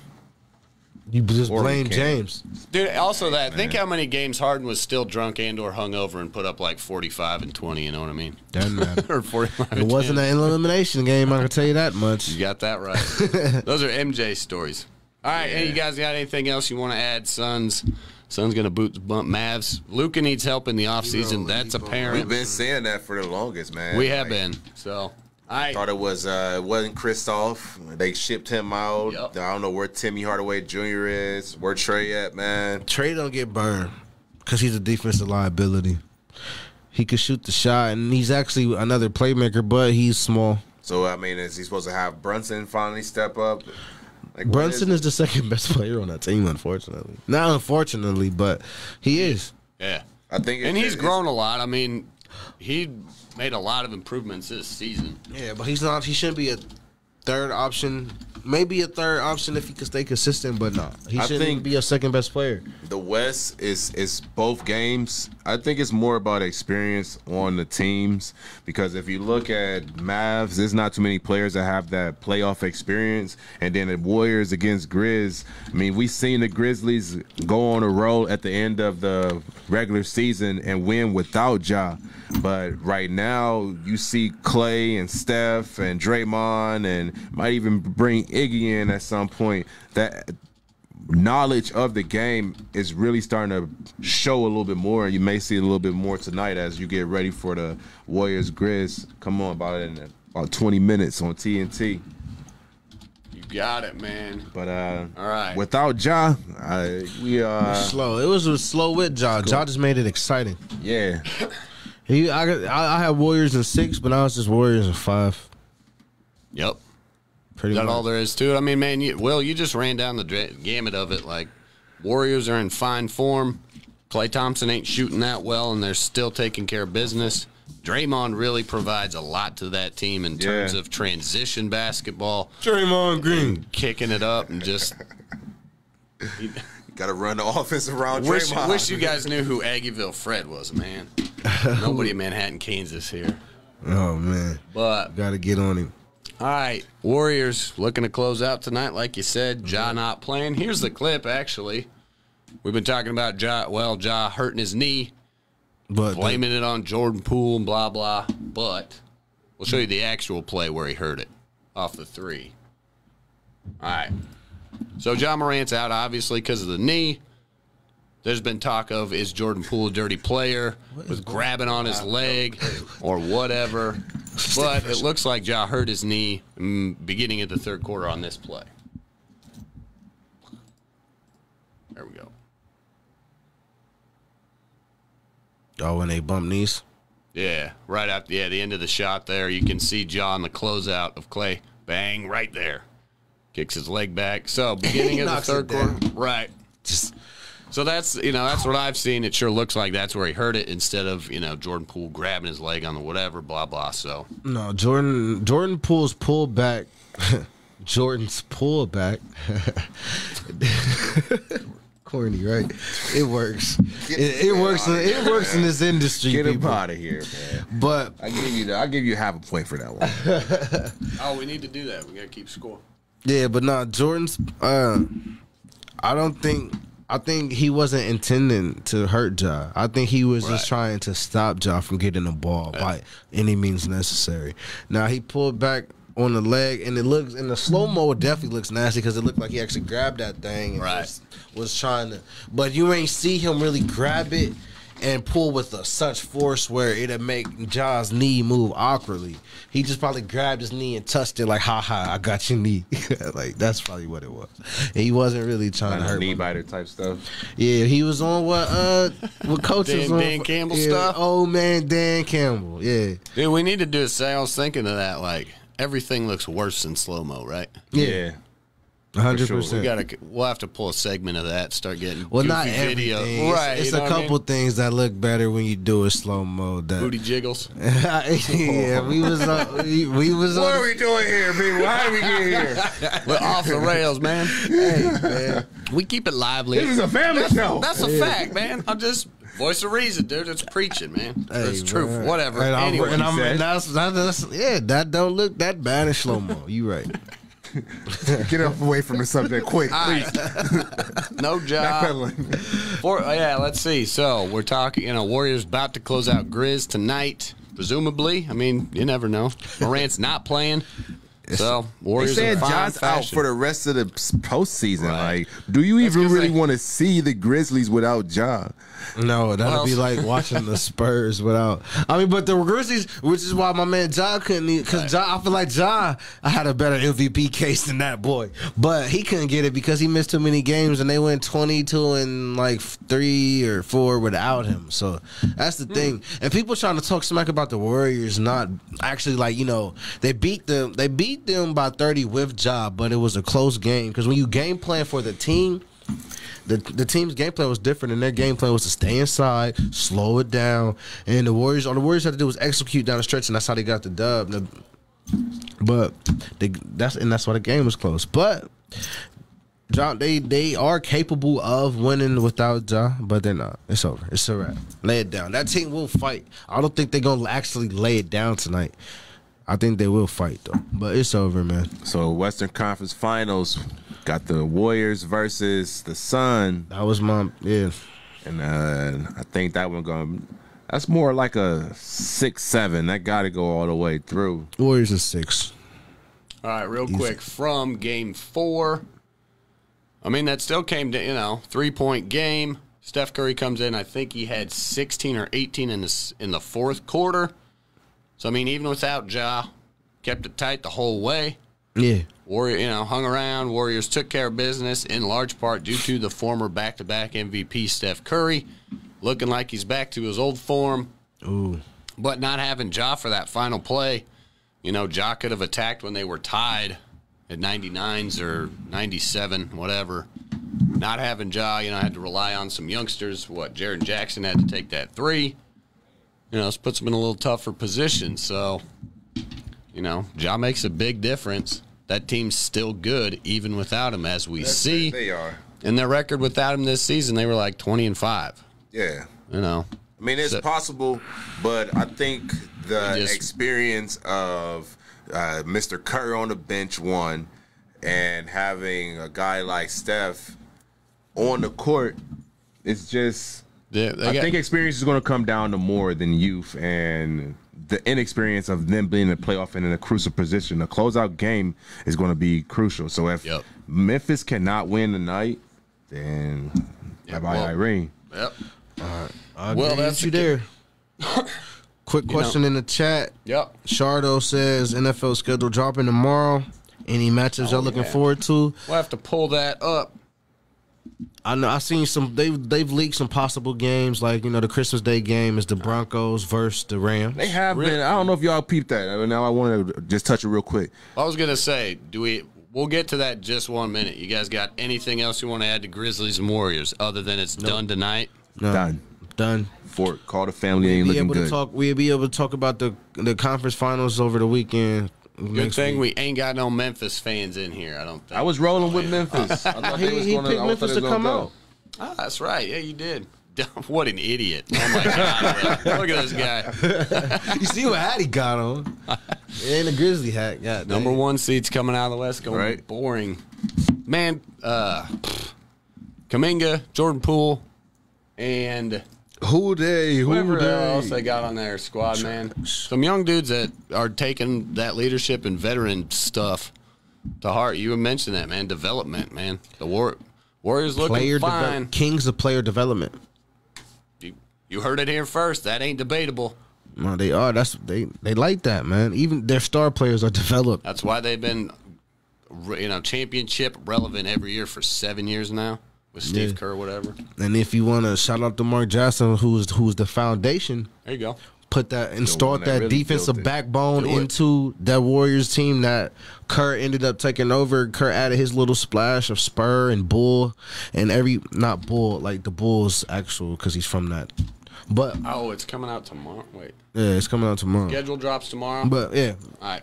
You just Or blame. James. Dude, also that think how many games Harden was still drunk and or hungover and put up like 45 and 20, you know what I mean? Doesn't matter. *laughs* or 45 It wasn't 10. an elimination game. I can tell you that much. You got that right. *laughs* Those are MJ stories. All right, hey, you guys got anything else you want to add, Suns? Suns going to boot bump Mavs. Luka needs help in the offseason. That's apparent. We've been saying that for the longest, man. We have Like, been. So, all right. Thought it was uh it wasn't Kristoff. They shipped him out. Yup. I don't know where Timmy Hardaway Jr. is. Where Trey at, man. Trey don't get burned because he's a defensive liability. He could shoot the shot, and he's actually another playmaker, but he's small. So I mean, is he supposed to have Brunson finally step up? Like, what Brunson is the second *laughs* best player on that team, unfortunately. Not unfortunately, but he is. Yeah. I think, And he's it's- grown a lot. I mean, he made a lot of improvements this season. Yeah, but he's not. He shouldn't be a third option. Maybe a third option if he could stay consistent, but no, he I shouldn't think- be a second best player. The West is is both games. I think it's more about experience on the teams because if you look at Mavs, there's not too many players that have that playoff experience. And then the Warriors against Grizz. I mean, we've seen the Grizzlies go on a roll at the end of the regular season and win without Ja. But right now, you see Klay and Steph and Draymond and might even bring Iggy in at some point. That knowledge of the game is really starting to show a little bit more. You may see a little bit more tonight as you get ready for the Warriors Grizz. Come on, about in about 20 minutes on TNT. You got it, man. But uh, All right. without Ja, I, we uh, slow. It was a slow with Ja. Ja just made it exciting. yeah, *laughs* He, I, got- I, I had Warriors in six, but now it's just Warriors in five. Yep. Pretty Is that much. all there is to it? I mean, man, you, Will, you just ran down the dra- gamut of it. Like, Warriors are in fine form. Klay Thompson ain't shooting that well, and they're still taking care of business. Draymond really provides a lot to that team in terms Yeah. of transition basketball, Draymond Green. kicking it up, and just *laughs* got to run the *laughs* offense around wish, Draymond. wish you guys knew who Aggieville Fred was, man. *laughs* Nobody in Manhattan, Kansas here. Oh man, But got to get on him. All right, Warriors looking to close out tonight, like you said. Ja not playing. Here's the clip. Actually, we've been talking about Ja. Well, Ja hurting his knee, But blaming it on Jordan Poole and blah blah. But we'll show you the actual play where he hurt it off the three. All right. So Ja Morant's out obviously because of the knee. There's been talk of is Jordan Poole a dirty player with grabbing on his leg or whatever. *laughs* But it looks like Ja hurt his knee mm, beginning of the third quarter on this play. There we go. oh, when they bump knees. Yeah, right after yeah, the end of the shot there, you can see Ja the closeout of Klay. Bang, right there. Kicks his leg back. So beginning *laughs* of the third quarter. Right. Just So that's you know, that's what I've seen. It sure looks like that's where he hurt it instead of, you know, Jordan Poole grabbing his leg on the whatever, blah blah. So no, Jordan. Jordan pulls pull back. *laughs* Jordan's pull back. *laughs* Corny, right? It works. It, it works. In, it works in this industry. Get him out of here, man. But I give you, the, I give you half a point for that one. Oh, we need to do that. We gotta keep score. Yeah, but nah, Jordan's. Uh, I don't think. I think he wasn't intending to hurt Ja. I think he was Right. just trying to stop Ja from getting the ball by any means necessary. Now he pulled back on the leg, and it looks in the slow mo. It definitely looks nasty because it looked like he actually grabbed that thing and Right. was, was trying to. But you ain't see him really grab it and pull with a, such force where it'd make Ja's knee move awkwardly. He just probably grabbed his knee and touched it like, "Ha ha, I got your knee." *laughs* like that's probably what it was. He wasn't really trying Kind to of hurt knee biter type stuff. Yeah, he was on what uh what coach Dan- was on Dan Campbell yeah, stuff? Old man Dan Campbell. Yeah, Dude, we need to do a say I was thinking of that, like everything looks worse in slow mo, right? Yeah. Hundred sure. We percent. gotta we'll have to pull a segment of that, start getting Well, goofy not everything. video. It's, Right. it's you a what I couple mean? things that look better when you do it slow mo. That booty jiggles. *laughs* yeah, we was on, we, we was What are we doing here, people? How did we get here? We're off the rails, man. Hey, man. We keep it lively. This is a family show. That's a fact, man. I'm just voice of reason, dude. It's preaching, man. it's Hey, truth. Whatever. And I'm, anyway, and, I'm, and that's, that- that's yeah, that don't look that bad in slow mo. You right. *laughs* Get up away from the subject quick, please. no *laughs* job. For, oh, yeah, let's see. So we're talking. You know, Warriors about to close out Grizz tonight, presumably. I mean, you never know. Morant's not playing, so Warriors They said Ja's out for the rest of the postseason. Right. Like, do you even really want to see the Grizzlies without Ja? No, that'd Well- be like watching the Spurs without. I mean, but the Grizzlies, which is why my man Ja couldn't, because Ja, I feel like Ja, I had a better MVP case than that boy, but he couldn't get it because he missed too many games and they went twenty two and like three or four without him. So that's the hmm. thing. And people trying to talk smack about the Warriors, not actually like you know they beat them, they beat them by thirty with Ja, but it was a close game because when you game plan for the team the the team's game plan was different, and their game plan was to stay inside, slow it down, and the Warriors all the Warriors had to do was execute down the stretch, and that's how they got the dub. But they, that's and that's why the game was close. But John, they they are capable of winning without Ja, but they're not. It's over. It's a wrap. Lay it down. That team will fight. I don't think they're gonna actually lay it down tonight. I think they will fight though, but it's over, man. So, Western Conference Finals got the Warriors versus the Sun, That was my yeah. and uh, I think that one going. That's more like a six seven. That got to go all the way through. Warriors is six. All right, real quick from game four. I mean, that still came to, you know, three point game. Steph Curry comes in. I think he had 16 or 18 in, this, in the fourth quarter. So, I mean, even without Ja, kept it tight the whole way. Yeah. Warrior, you know, hung around. Warriors took care of business in large part due to the former back-to-back MVP Steph Curry, looking like he's back to his old form. Ooh. But not having Ja for that final play, you know, Ja could have attacked when they were tied at 99s or 97, whatever. Not having Ja, you know, I had to rely on some youngsters. What, Jaren Jackson had to take that three. You know, this puts them in a little tougher position. So, you know, Ja makes a big difference. That team's still good even without him, as we see. They are. In their record without him this season, they were like 20 and 5. Yeah. You know, I mean, it's So- possible, but I think the Just- experience of uh, Mr. Curry on the bench, one, and having a guy like Steph on the court, it's just. I got- think experience is going to come down to more than youth and the inexperience of them being in the playoff and in a crucial position. The closeout game is going to be crucial. So if Yep. Memphis cannot win tonight, then Yeah, bye bye well- Irene. Yep. I Well, that's you there. *coughs* Quick question in the chat. Yep. Shardo says NFL schedule dropping tomorrow. Any matchups y'all oh, looking yeah. forward to? We'll have to pull that up. I know I seen some. they've they've leaked some possible games. Like you know, the Christmas Day game is the Broncos versus the Rams. They have Really? been. I don't know if y'all peeped that. Uh, Now I want to just touch it real quick. I was gonna say, do we? We'll get to that in just one minute. You guys got anything else you want to add to Grizzlies and Warriors other than it's done tonight? No, Done. Done. Fort, call the family. Ain't Be looking able to good. talk. We'll be able to talk about the the conference finals over the weekend. Good thing we ain't got no Memphis fans in here. I don't think. I was rolling with Memphis. *laughs* I thought they He- was he gonna- picked I Memphis they to come out. go. Ah, that's right. Yeah, you did. *laughs* what an idiot! Oh my god! Look at this guy. *laughs* You see what hat he got on? it ain't a Grizzly hat. God, Number one seeds coming out of the West going Right. boring. Man, uh, Kuminga, Jordan Poole, and Who they? Who whoever they? else they got on their squad, man. Some young dudes that are taking that leadership and veteran stuff to heart. You mentioned that, man. Development, man. The war, Warriors looking player fine. Kings of player development. You, you heard it here first. That ain't debatable. No, they are. That's they. They like that, man. Even their star players are developed. That's why they've been, you know, championship relevant every year for seven years now with Steve Yeah. Kerr, whatever. And if you want to shout out to Mark Jackson, who's who's the foundation, There you go. put that one installed that that, really defensive backbone into that Warriors team that Kerr ended up taking over. Kerr added his little splash of Spur and Bull and every not Bull like the Bulls actual because he's from that. But Oh, it's coming out tomorrow. Wait, yeah, it's coming out tomorrow. schedule drops tomorrow. But yeah, All right.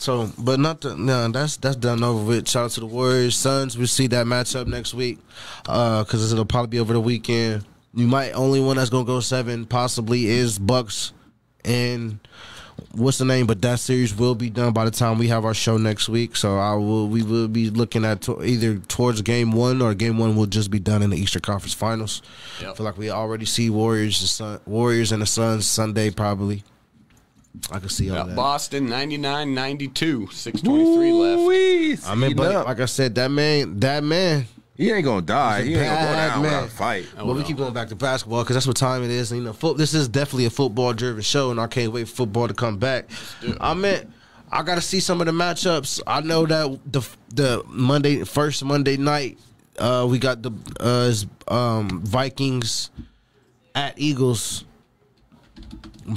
So, but not the no. That's that's done over with. Shout out to the Warriors, Suns. We see that matchup next week, uh, because it'll probably be over the weekend. You might only one that's gonna go seven possibly is Bucks and what's the name? But that series will be done by the time we have our show next week. So I will we will be looking at to, either towards game one or game one will just be done in the Eastern Conference Finals. Yep. I feel like we already see Warriors, the Sun, Warriors and the Suns Sunday probably. I can see all Yeah, that. Boston 99 92, 623 left. Woo-wee, I mean, but up. like I said, that man, that man. he ain't gonna die. He ain't gonna go down man. without a fight. but we keep going back to basketball because that's what time it is. And, you know, fo- this is definitely a football-driven show, and I can't wait for football to come back. I meant I got to see some of the matchups. I know that the the Monday first Monday night, uh, we got the uh, um, Vikings at Eagles.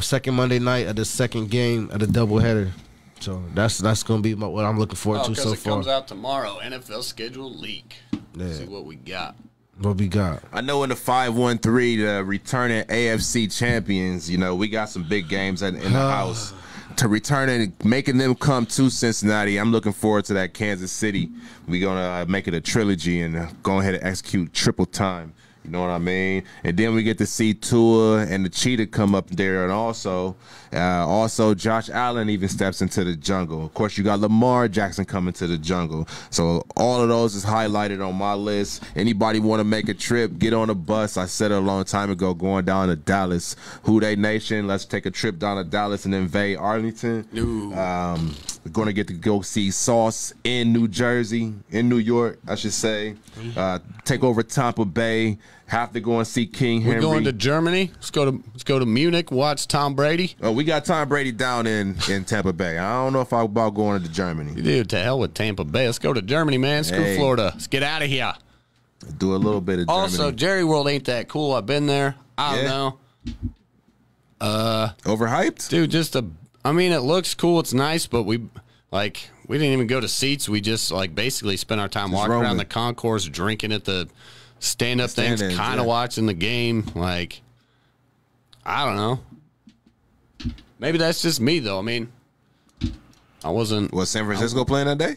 Second Monday night of the second game of the doubleheader. So that's that's gonna be my, what I'm looking forward Oh, to so it far. comes out tomorrow. NFL schedule leak. Yeah. See what we got. What we got? I know in the five one three, the returning AFC champions. You know, we got some big games in, in the *sighs* house. To return and making them come to Cincinnati, I'm looking forward to that Kansas City. We're gonna uh, make it a trilogy and uh, go ahead and execute triple time. You know what I mean? And then we get to see Tua and the Cheetah come up there, and also, uh, also Josh Allen even steps into the jungle. Of course, you got Lamar Jackson coming to the jungle. So all of those is highlighted on my list. Anybody want to make a trip? Get on a bus. I said it a long time ago. Going down to Dallas, Who Dey Nation. Let's take a trip down to Dallas and invade Arlington. No. Um, we're going to get to go see Sauce in New Jersey, in New York, I should say. Uh, take over Tampa Bay. Have to go and see King Henry. We're going to Germany. Let's go to let's go to Munich. Watch Tom Brady. oh, we got Tom Brady down in in Tampa Bay. I don't know if I'm about going to Germany. Dude, to hell with Tampa Bay. Let's go to Germany, man. Screw Hey. Florida. Let's get out of here. Do a little bit of Also, Germany. Jerry World ain't that cool. I've been there. I don't Yeah. know. Uh, Overhyped? Dude, just a I mean, it looks cool, it's nice, but we like we didn't even go to seats. We just like basically spent our time walking roaming. around the concourse, drinking at the stand up things, kind of yeah. watching the game. Like I don't know. Maybe that's just me though. I mean, I wasn't Was San Francisco playing that day?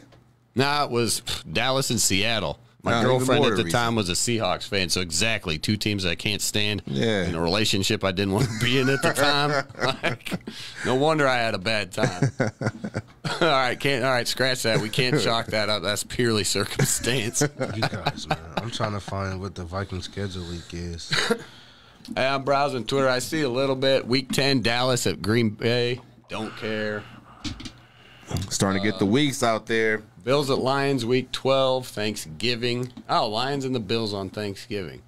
Nah, it was Dallas and Seattle. My Nah, even girlfriend at the reason. time was a Seahawks fan, so exactly two teams I can't stand. Yeah. in a relationship I didn't want to be in at the time. *laughs* Like, no wonder I had a bad time. *laughs* all right, can't. All right, scratch that. We can't chalk that up. That's purely circumstance. *laughs* You guys, man. I'm trying to find what the Viking schedule week is. Hey, I'm browsing Twitter. I see a little bit. Week ten, Dallas at Green Bay. Don't care. Starting to get the weeks out there. Bills at Lions, week 12, Thanksgiving. Oh, Lions and the Bills on Thanksgiving.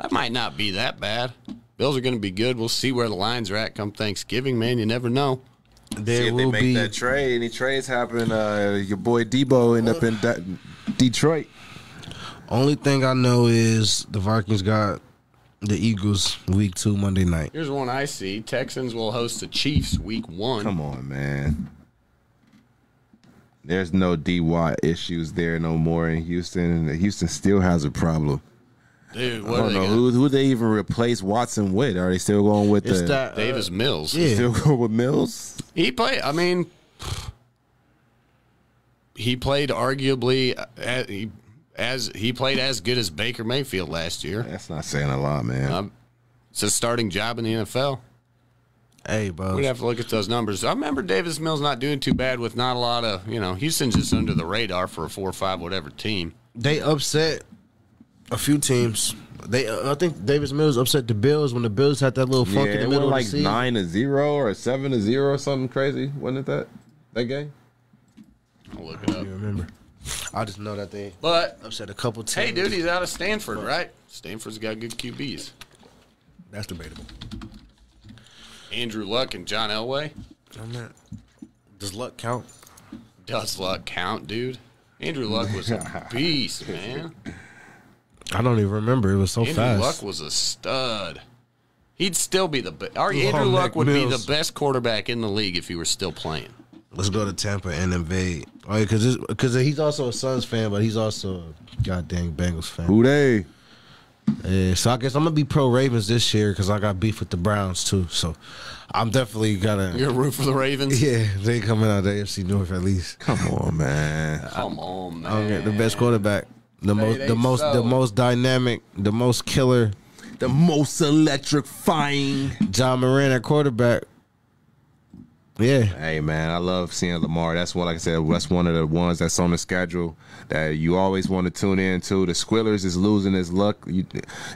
That might not be that bad. Bills are going to be good. We'll see where the Lions are at come Thanksgiving, man. You never know. See There if they will make be that trade. Any trades happen? Uh, your boy Deebo end up in that Detroit. only thing I know is the Vikings got the Eagles week two Monday night. Here's one I see Texans will host the Chiefs week one. Come on, man. There's no DY issues there no more in Houston. Houston still has a problem. Dude, I what are don't know who who they even replace Watson with. Are they still going with It's the that uh, Davis Mills. yeah. still going with Mills? He played, I mean, he played arguably as he, as he played as good as Baker Mayfield last year. That's not saying a lot, man. Um, it's a starting job in the NFL. Hey, bro. We'd have to look at those numbers. I remember Davis Mills not doing too bad with not a lot of, you know, Houston's just under the radar for a four or five whatever team. They upset a few teams. They, uh, I think Davis Mills upset the Bills when the Bills had that little yeah, funk in the went middle like of the season. nine to zero or seven to zero or something crazy. Wasn't it that that game? I'll look it up. I remember. I just know that they But upset a couple teams. hey, dude, he's out of Stanford, right? Stanford's got good QBs. that's debatable. Andrew Luck and John Elway. I'm not. Does luck count? Does Luck count, dude? Andrew Luck was a *laughs* beast, man. I don't even remember. It was so Andrew fast. Luck was a stud. He'd still be the best. Our Long Andrew Luck neck would be the best quarterback in the league if he were still playing. Let's go to Tampa and invade. Oh, because because he's also a Suns fan, but he's also a goddamn Bengals fan. Who they? Yeah, so I guess I'm gonna be pro Ravens this year because I got beef with the Browns too. So I'm definitely gonna. *laughs* You're a root for the Ravens. *laughs* Yeah, they coming out of the AFC North at least. Come on, man. Come on, man. I'll get the best quarterback, the most, the most, so. the most dynamic, the most killer. The most electrifying. John Moran at quarterback. Yeah, Hey man, I love seeing Lamar. That's one, like I said, that's one of the ones that's on the schedule that you always want to tune in to. The Squillers is losing his luck. You,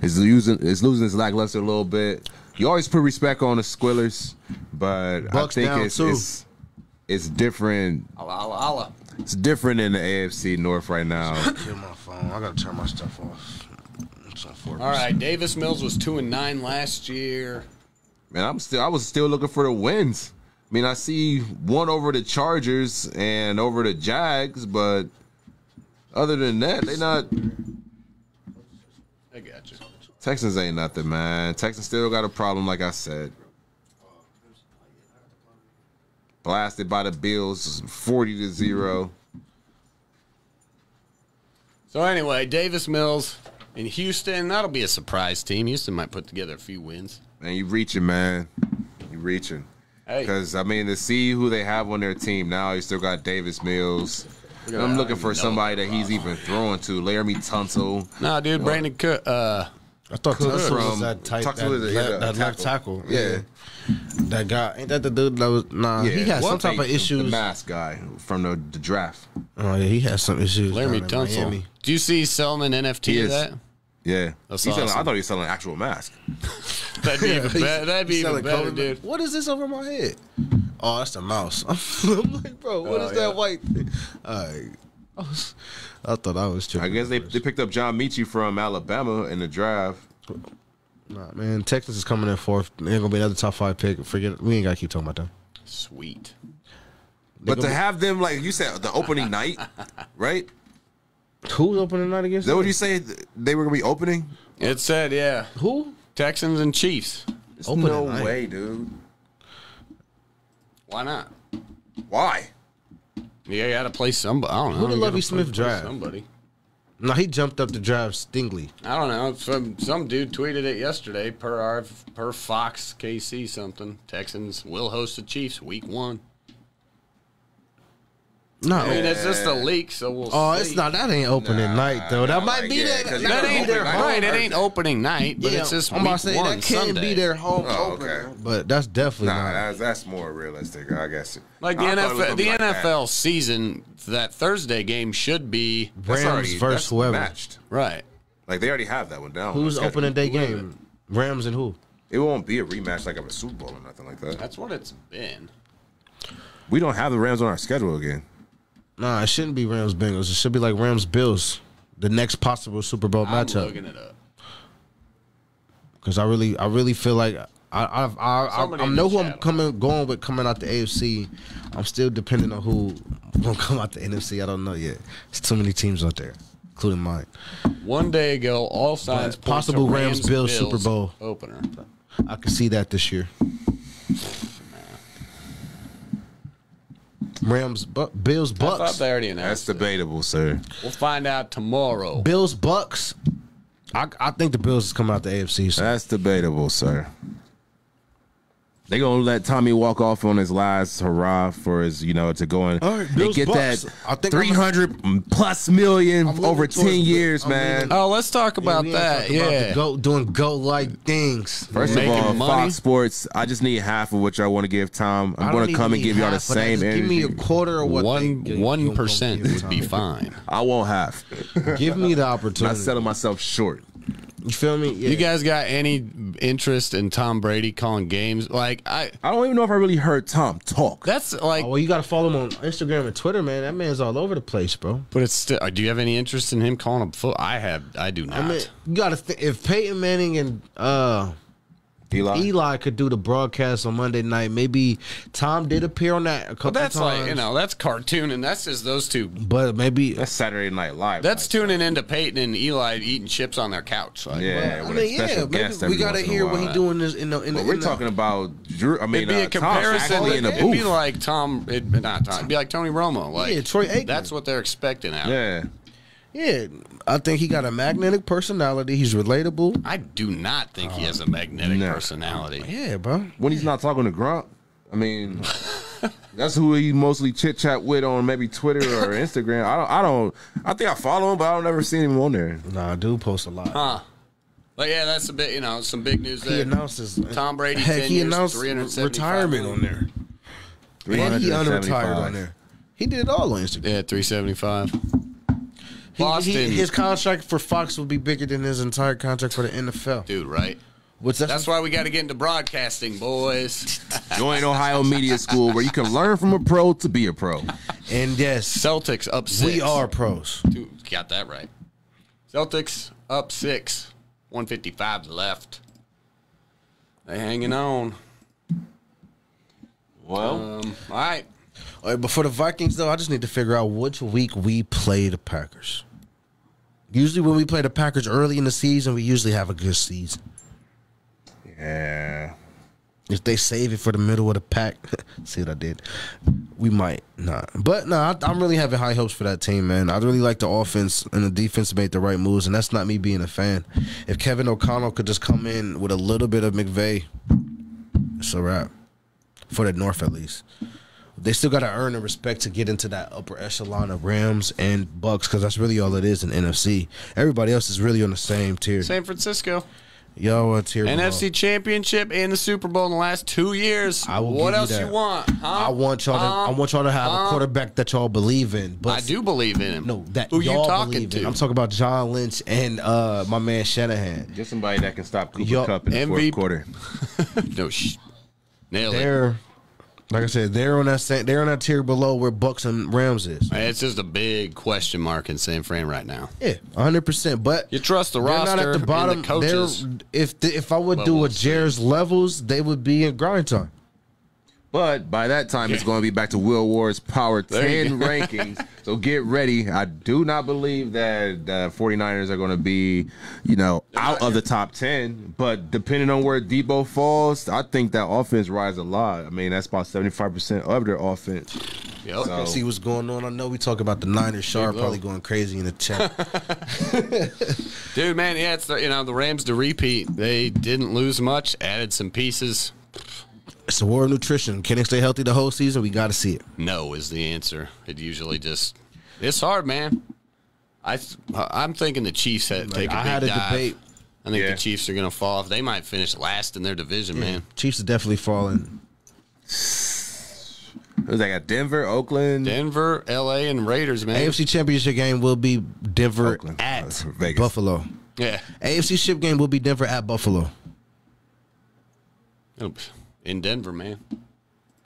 is losing is losing his lackluster a little bit. You always put respect on the Squillers, but Bucks I think it's, it's it's different. Allah, Allah, Allah. It's different in the AFC North right now. kill my phone. I gotta turn my stuff off. It's on four All right, Davis Mills was two and nine last year. Man, I'm still I was still looking for the wins. I mean, I see one over the Chargers and over the Jags, but other than that, they not I got you. Texans ain't nothing, man. Texans still got a problem, like I said. Blasted by the Bills, forty to zero. So anyway, Davis Mills in Houston. That'll be a surprise team. Houston might put together a few wins. Man, you reaching, man. You reaching. Hey, Because I mean, to see who they have on their team now, you still got Davis Mills. at I'm looking for somebody that he's even throwing to. Laremy Tunsil. nah, dude, Brandon Cook. Uh, I thought Cook Tunsil was from- that type, Tunsil that, was a- yeah, that, a that left tackle. tackle. Yeah. that guy ain't that the dude that was nah. he had some type of The issues. mask guy from the, the draft. Oh yeah, he had some issues. Laremy down in Tunsil. Do you see selling an NFT of that? Yeah, That's He's selling- I thought he was selling an actual mask. *laughs* That'd be even *laughs* better. That'd be He's even selling better, clothing. dude. What is this over my head? Oh, that's the mouse. *laughs* I'm like, bro, what oh, is Oh, that yeah. white thing? All right. I thought I was tripping. I guess they, they picked up John Metchie from Alabama in the draft. Nah, man, Texas is coming in fourth. They're gonna be another top five pick. Forget it. we ain't gotta keep talking about them. Sweet. But gonna to be- have them like you said the opening night, right? Who's opening night against? Is that what them? you say they were gonna be opening? It said, yeah, Who? Texans and Chiefs. There's Opening no night. way, dude. Why not? Why? Yeah, you had to play somebody. I don't know. Who did You gotta Smith play draft? Somebody. No, he jumped up to drive Stingley. I don't know. Some some dude tweeted it yesterday per our per Fox KC something. Texans will host the Chiefs week one. No, I mean, it's just a leak, so we'll. Oh, see. Oh, see. it's not. That ain't opening night though. That might like, be yeah, that. 'cause That, That ain't ain't their home. right. It ain't opening night, but Yeah, it's just I'm about to week say that can't be their home Oh, opener, okay. but that's definitely Nah, not. that's that's more realistic, I guess. Like the I thought it was NFL, the be like that. NFL season, that Thursday game should be Rams already- versus whoever. matched. right. Like they already have that one down. Who's on the schedule. opening day game? Rams and who? It won't be a rematch like of a Super Bowl or nothing like that. That's what it's been. We don't have the Rams on our schedule again. Nah, it shouldn't be Rams Bengals. It should be like Rams Bills, the next possible Super Bowl I'm matchup. looking it up. Because I really, I really feel like I, I, I, I, I know who I'm coming, going with coming out the AFC. I'm still depending on who gonna come out the NFC. I don't know yet. There's too many teams out there, including mine. One day ago, all signs possible to Rams Bills Super Bowl. opener. I can see that this year. Rams, bu- Bills, I thought Bucks, they already That's announced. it. debatable, sir. We'll find out tomorrow. Bills, Bucks. I, I think the Bills is coming out the AFC. So. That's debatable, sir. They gonna let Tommy walk off on his last hurrah for his, you know, to go in All right, and Bills, get Bucks. that I think three hundred plus million I'm leaning over ten years, I'm man. leaning- Oh, let's talk about we ain't that. talking about Yeah. the goat doing goat like things. First of all, money. Fox Sports, I just need half of what y'all want to give Tom. I I'm going to come and give y'all the half of that. same Just Give me a quarter of what One they, one you percent gonna would be fine. I won't half. Give me the *laughs* opportunity Not opportunity. selling myself short. You feel me? Yeah. You guys got any interest in Tom Brady calling games? Like I, I don't even know if I really heard Tom talk. that's like. Oh, well, you got to follow him on Instagram and Twitter, man. That man's all over the place, bro. But it's still. Do you have any interest in him calling a foot? I have. I do not. I mean, you got to th- if Peyton Manning and uh, Eli. Eli could do the broadcast on Monday night, maybe Tom did appear on that a couple but that's times. like you know that's cartoon, and that's just those two. but maybe That's Saturday Night Live. That's Like, tuning into Peyton and Eli eating chips on their couch. Like, Yeah, I mean, yeah, maybe we got to once in a hear what he's doing this in the in the. But we're in the- talking about Drew. I mean, It'd be uh, a comparison. actually in the It'd be like Tom, it, not Tom. It'd be like Tony Romo. Like Yeah, Troy Aikman. That's what they're expecting out. Yeah, Yeah, I think he got a magnetic personality. He's relatable. I do not think he has a magnetic No. personality. Yeah, bro. when he's not talking to Grump, I mean, *laughs* that's who he mostly chit chat with on maybe Twitter or *laughs* Instagram. I don't. I don't. I think I follow him, but I don't ever see him on there. Nah, I do post a lot. Huh. But yeah, that's a bit. You know, some big news He there. announces Tom Brady, Heck, 10 he years, announced 375 retirement on there. And he unretired on there. He did it all on Instagram. Yeah, three seventy five. He- Boston, he- his contract for Fox will be bigger than his entire contract for the NFL. dude, right? Which that's, That's why we got to get into broadcasting, boys. *laughs* Join Ohio Media School, where you can learn from a pro to be a pro. and yes, Celtics up six. we are pros. Dude, got that right. Celtics up six. One fifty five left. They hanging on. Well, Um, all right. All right, but for the Vikings though, I just need to figure out which week we play the Packers. Usually, when we play the Packers early in the season, we usually have a good season. yeah. If they save it for the middle of the pack, *laughs* see what I did? We might not. But no, I, I'm really having high hopes for that team, man. I really like the offense and the defense made the right moves, and that's not me being a fan. If Kevin O'Connell could just come in with a little bit of McVay, it's a wrap for the North at least. They still got to earn the respect to get into that upper echelon of Rams and Bucks because that's really all it is in NFC. Everybody else is really on the same tier. San Francisco. Yo, a tier below. NFC Championship and the Super Bowl in the last two years. I will what give you else that. you want? Huh? I want y'all to. I want y'all to have a quarterback that y'all believe in. But I do believe in him. No, that who you y'all talking to? in. I'm talking about John Lynch and uh my man Shanahan. Just somebody that can stop Cooper Yo, Kupp in the MVP fourth quarter. *laughs* no, sh- nail it. Like I said, they're on that same, they're on that tier below where Bucks and Rams is. It's just a big question mark in San Fran right now. Yeah, hundred percent. But You trust the roster not at the bottom. the coaches. They're, if the, if I would do a Jared's levels, they would be in grind time. But by that time, it's going to be back to Will Ward's Power *laughs* There 10 *laughs* rankings. So get ready. I do not believe that the 49ers are going to be, you know, out of the top 10. But depending on where Deebo falls, I think that offense rises a lot. I mean, that's about 75% of their offense. Yep. So- See what's going on. I know we talk about the Niners. Sharp probably going crazy in the chat. *laughs* Dude, man, yeah, it's the, you know the Rams to repeat. They didn't lose much, added some pieces. It's a war of nutrition. Can they stay healthy the whole season? We got to see it. No is the answer. It usually just it's hard, man. I I'm thinking the Chiefs had take a I big had a dive. debate. I think Yeah. the Chiefs are going to fall off. They might finish last in their division, man. Chiefs are definitely falling. Who's that got Denver, Oakland, Denver, LA, and Raiders, man. AFC Championship game will be Denver Oakland. at Uh, Vegas. Buffalo. Yeah, AFC ship game will be Denver at Buffalo. In Denver, man.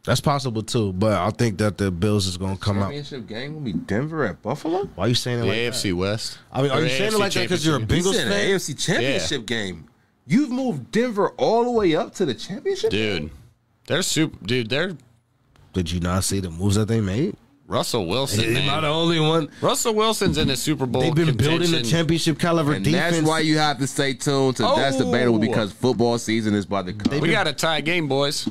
That's possible too, but I think that the Bills is going to come out. championship game will be Denver at Buffalo? Why are you saying it The like AFC West. I mean, are Or you the saying it like that because you're a championship. Bengals said an fan? AFC championship game. You've moved Denver all the way up to the championship? dude? They're super, dude. They're Did you not see the moves that they made? Russell Wilson, Am I the only one? Russell Wilson's in the Super Bowl. They've been building the contention. championship caliber And defense. that's why you have to stay tuned to That's Debatable Oh. because football season is about to come. We got a tie game, boys.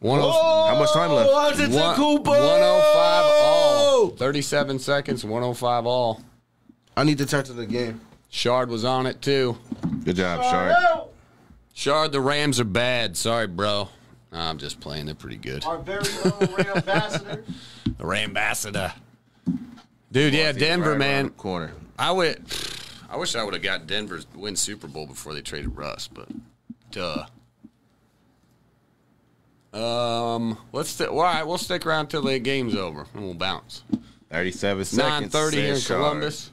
One oh, oh How much time left? One- Cooper. 105 all. 37 seconds, 105 all. I need to turn to the game. Shard was on it too. Good job, Shark. Shard, the Rams are bad. Sorry, bro. Nah, I'm just playing. They're pretty good. Our very own Ram *laughs* ambassador. The Rambassador. Dude, yeah, Denver, Right man. the corner. I would. I wish I would have got Denver's to win Super Bowl before they traded Russ, but duh. Um, let's. St- all right, we'll stick around till the game's over and we'll bounce. 37 Nine seconds. thirty here in says Columbus.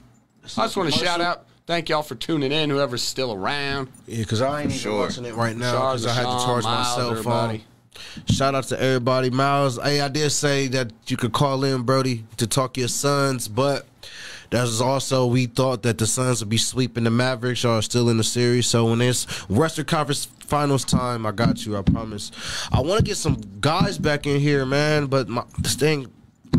I just want to shout out. Thank y'all for tuning in. Whoever's still around. Yeah, because I ain't even Sure. watching it right now because I had to Deshaun, charge my Miles, cell phone. Shout out to everybody. Miles, hey, I did say that you could call in, Brody, to talk your Suns, but that's also we thought that the Suns would be sweeping the Mavericks. Are still in the series, so when it's Western Conference Finals time, I got you. I promise. I want to get some guys back in here, man. But my this thing,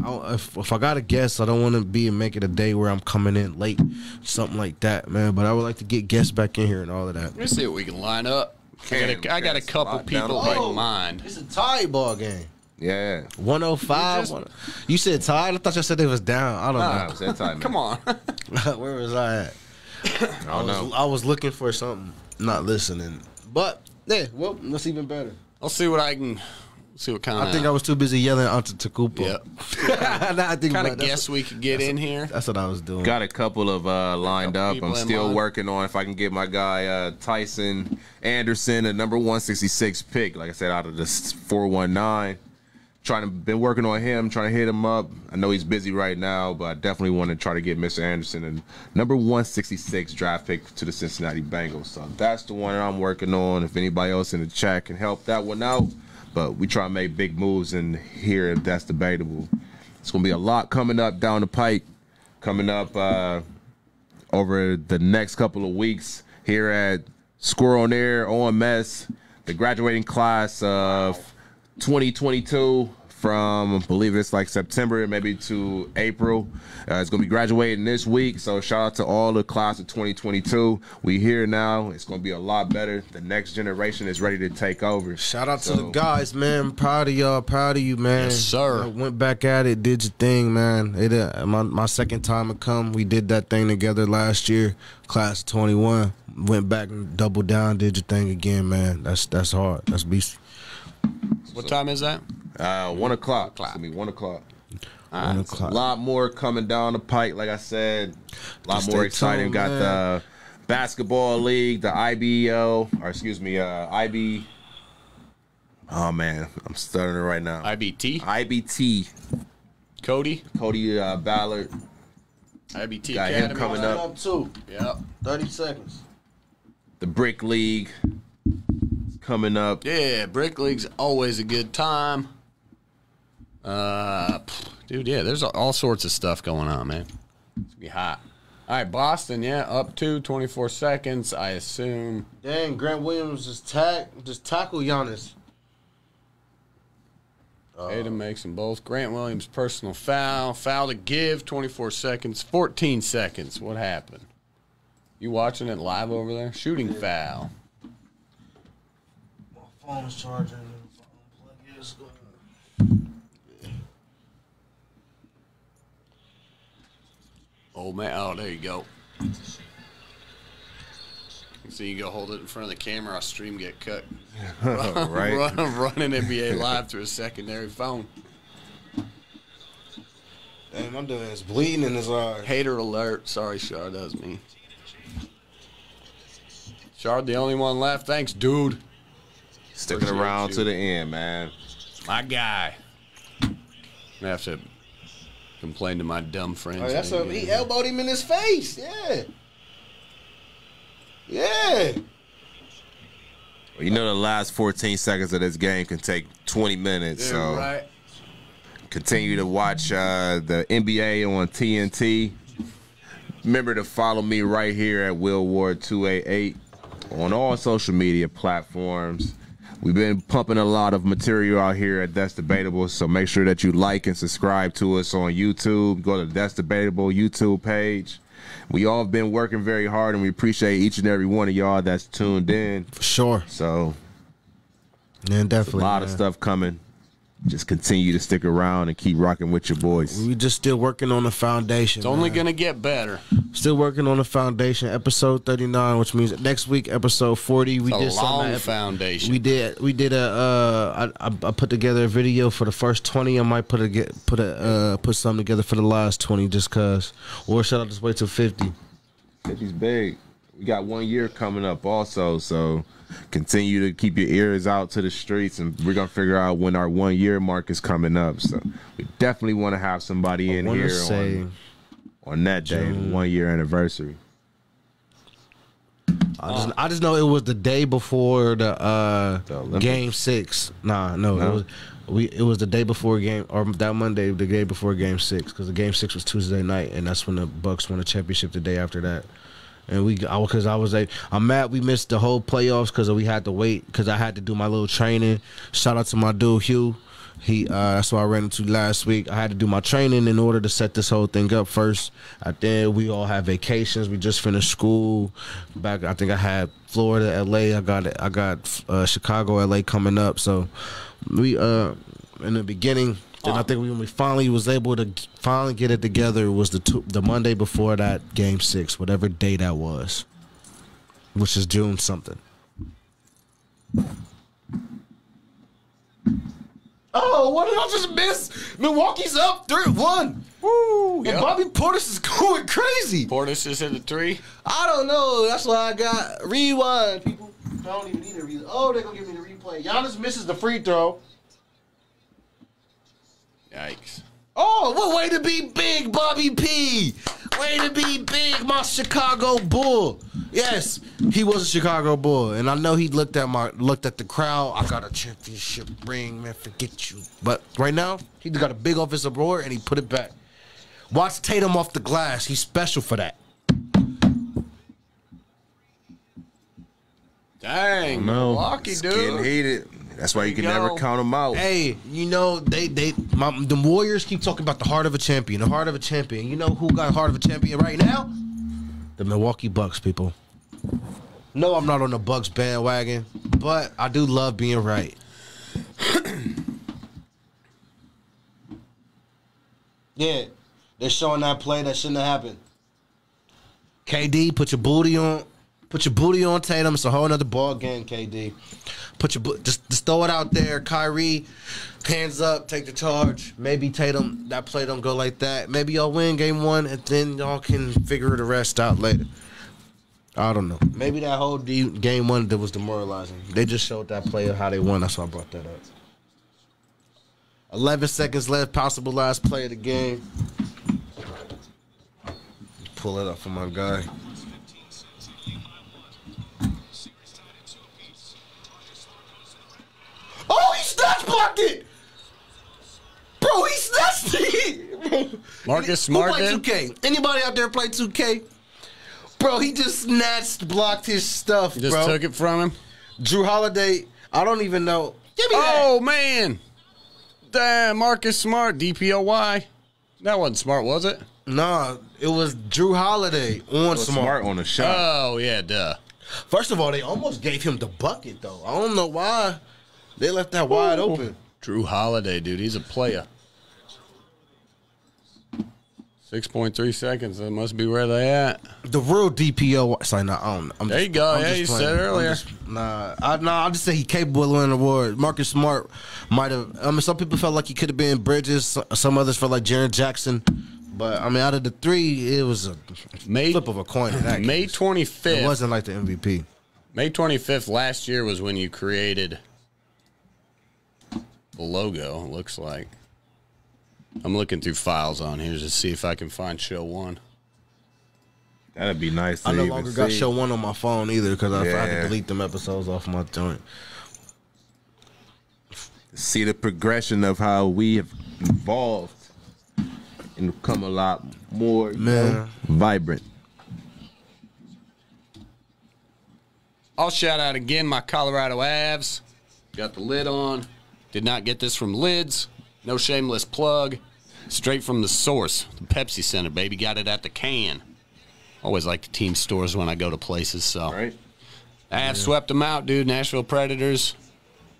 I, if, if I got to guess, I don't want to be and make it a day where I'm coming in late, something like that, man. But I would like to get guests back in here and all of that. Let's see what we can line up. I got a, I got a couple people the in lane. mind. It's a tie ball game. Yeah. 105. You You, said tied? I thought you said they was down. I don't Nah, it was that time. Come on. *laughs* Where was I at? I I don't was, know. I was looking for something, not listening. But yeah, well, that's even better. I'll see what I can. See what kind of. I think I was too busy yelling out to Takupa. Yeah. *laughs* now I think kind of it, that's guess we could get in here. That's what I was doing. Got a couple of uh, lined Couple up. I'm still mind. working on if I can get my guy uh, Tycen Anderson, a number 166 pick. Like I said, out of this 419. Trying to been working on him, trying to hit him up. I know he's busy right now, but I definitely want to try to get Mr. Anderson and number 166 draft pick to the Cincinnati Bengals. So that's the one that I'm working on. If anybody else in the chat can help that one out, but we try to make big moves in here if that's debatable. It's gonna be a lot coming up down the pike, coming up uh, over the next couple of weeks here at Squirrel on Air OMS, the graduating class of 2022 from I believe it's like September maybe to April. Uh, it's gonna be graduating this week, so shout out to all the class of 2022. We here now. It's gonna be a lot better. The next generation is ready to take over. Shout out to the guys, man. Proud of y'all. Proud of you, man. Yes, sir. I went back at it, did your thing, man. It uh, my my second time to come. We did that thing together last year, class of twenty one. Went back and doubled down, did your thing again, man. That's that's hard. That's beast. What time is that? Uh, one o'clock. It's gonna be one o'clock. One A o'clock. lot more coming down the pike, like I said. A lot Just more exciting. tuned, Got man. the basketball league, the IBO, or excuse me, uh, IB. Oh man, I'm stuttering right now. IBT. IBT. Cody. Cody uh, Ballard. IBT Got him coming up. too. Yep. Thirty seconds. The Brick League is coming up. Yeah, Brick League's always a good time. Uh, dude, yeah, there's all sorts of stuff going on, man. It's gonna be hot. All right, Boston, yeah, up to 24 seconds, I assume. Dang, Grant Williams just tack just tackle Giannis. Tatum makes them both. Grant Williams personal foul, foul to give, 24 seconds, 14 seconds. What happened? You watching it live over there? Shooting foul. My phone's charging. Oh man, oh there you go. So you go hold it in front of the camera. Our stream get cut. *laughs* right? *laughs* Run, running NBA live through a secondary phone. Damn, my dude is bleeding in his eye. Hater alert. Sorry, Shard. That was me. Shard, the only one left. Thanks, dude. Sticking Appreciate around you. to the end, man. My guy. I have to complain to my dumb friends. Oh, that's I a, he elbowed him in his face. Yeah. Yeah. Well, you know the last 14 seconds of this game can take 20 minutes, Yeah, so right. continue to watch uh, the NBA on TNT. Remember to follow me right here at Will Ward 288 on all social media platforms. We've been pumping a lot of material out here at That's Debatable, so make sure that you like and subscribe to us on YouTube. Go to the That's Debatable YouTube page. We all have been working very hard, and we appreciate each and every one of y'all that's tuned in. For sure. So Yeah, definitely. a lot of stuff coming. Just continue to stick around and keep rocking with your boys. We just still working on the foundation. It's only man. going to get better. Still working on the foundation. Episode thirty nine, which means next week, episode forty. We It's did some long ep- foundation. We did. We did a. Uh, I, I I put together a video for the first twenty. I might put a get put a uh, put something together for the last twenty, just cause. Or should I just wait till fifty? 50's big. We got one year coming up also, so continue to keep your ears out to the streets, and we're gonna figure out when our one year mark is coming up. So we definitely want to have somebody in here say- on, on that day, one year anniversary. I just, I just know it was the day before the uh The game six. Nah, no, No? it was we. It was the day before game or that Monday, the day before game six, because the game six was Tuesday night, and that's when the Bucks won the championship. The day after that, and we because I, was like, I'm mad we missed the whole playoffs because we had to wait because I had to do my little training. Shout out to my dude Hugh. He uh, that's what I ran into last week. I had to do my training in order to set this whole thing up first. I then we all have vacations. We just finished school. Back I think I had Florida, LA. I got I got uh, Chicago, LA coming up. So we uh in the beginning. Then I think when we finally was able to finally get it together was the two, the Monday before that game six, whatever day that was, which is June something. Oh, what did I just miss? Milwaukee's up 3 1. Woo! And Bobby Portis is *laughs* going crazy. Portis is in the three. I don't know. That's why I got rewind. People don't even need a reason. Oh, they're going to give me the replay. Giannis misses the free throw. Yikes. Oh, what way to be big, Bobby P. Way to be big, my Chicago Bull. Yes, he was a Chicago Bull, and I know he looked at my looked at the crowd. I got a championship ring, man. Forget you. But right now, he got a big offensive roar, and he put it back. Watch Tatum off the glass. He's special for that. Dang. No, Milwaukee, it's dude. getting heated. That's why you can never count them out. Hey, you know they they my, the Warriors keep talking about the heart of a champion, the heart of a champion. You know who got heart of a champion right now? The Milwaukee Bucks, people. No, I'm not on the Bucks bandwagon, but I do love being right. *clears throat* yeah, they're showing that play that shouldn't have happened. KD, put your booty on, put your booty on Tatum. It's a whole nother ball game, KD. Put your bo- just, just throw it out there, Kyrie. Hands up, take the charge. Maybe Tatum, that play don't go like that. Maybe y'all win game one, and then y'all can figure the rest out later. I don't know. Maybe that whole D- game one that was demoralizing. They just showed that play of how they won. That's why I brought that up. Eleven seconds left. Possible last play of the game. Pull it up for my guy. Oh, he snatch blocked it! Bro, he snatched it. Marcus Who Smart play did? 2K? Anybody out there play 2K? Bro, he just snatched, blocked his stuff, Just bro. took it from him. Jrue Holiday, I don't even know. Give me Oh man, damn, Marcus Smart, DPOY. That wasn't smart, was it? that. Nah, it was Jrue Holiday on smart. smart on the shot. Oh yeah, duh. First of all, they almost gave him the bucket though. I don't know why they left that wide open. Jrue Holiday, dude, he's a player. Six point three seconds. That must be where they at. The real DPO. Sorry, nah, I don't. I'm There just, you go. I'm Yeah, just you playing. said I'm earlier. just- nah, I, nah. I'll just say he capable of winning an award. Marcus Smart might have. I mean, some people felt like he could have been Bridges. some- Some others felt like Jaren Jackson. But I mean, out of the three, it was a May flip of a coin. In that May twenty fifth. It wasn't like the MVP. May twenty fifth last year was when you created the logo. It looks like. I'm looking through files on here to see if I can find show one. That'd be nice. To I no even longer got see. show one on my phone either because I, I had to delete them episodes off my joint. see the progression of how we have evolved and become a lot more you Man. know, vibrant. I'll shout out again my Colorado Avs. Got the lid on. Did not get this from lids. No shameless plug. Straight from the source. The Pepsi Center, baby. Got it at the can. Always like the team stores when I go to places. So Right? Avs swept them out, dude. Nashville Predators.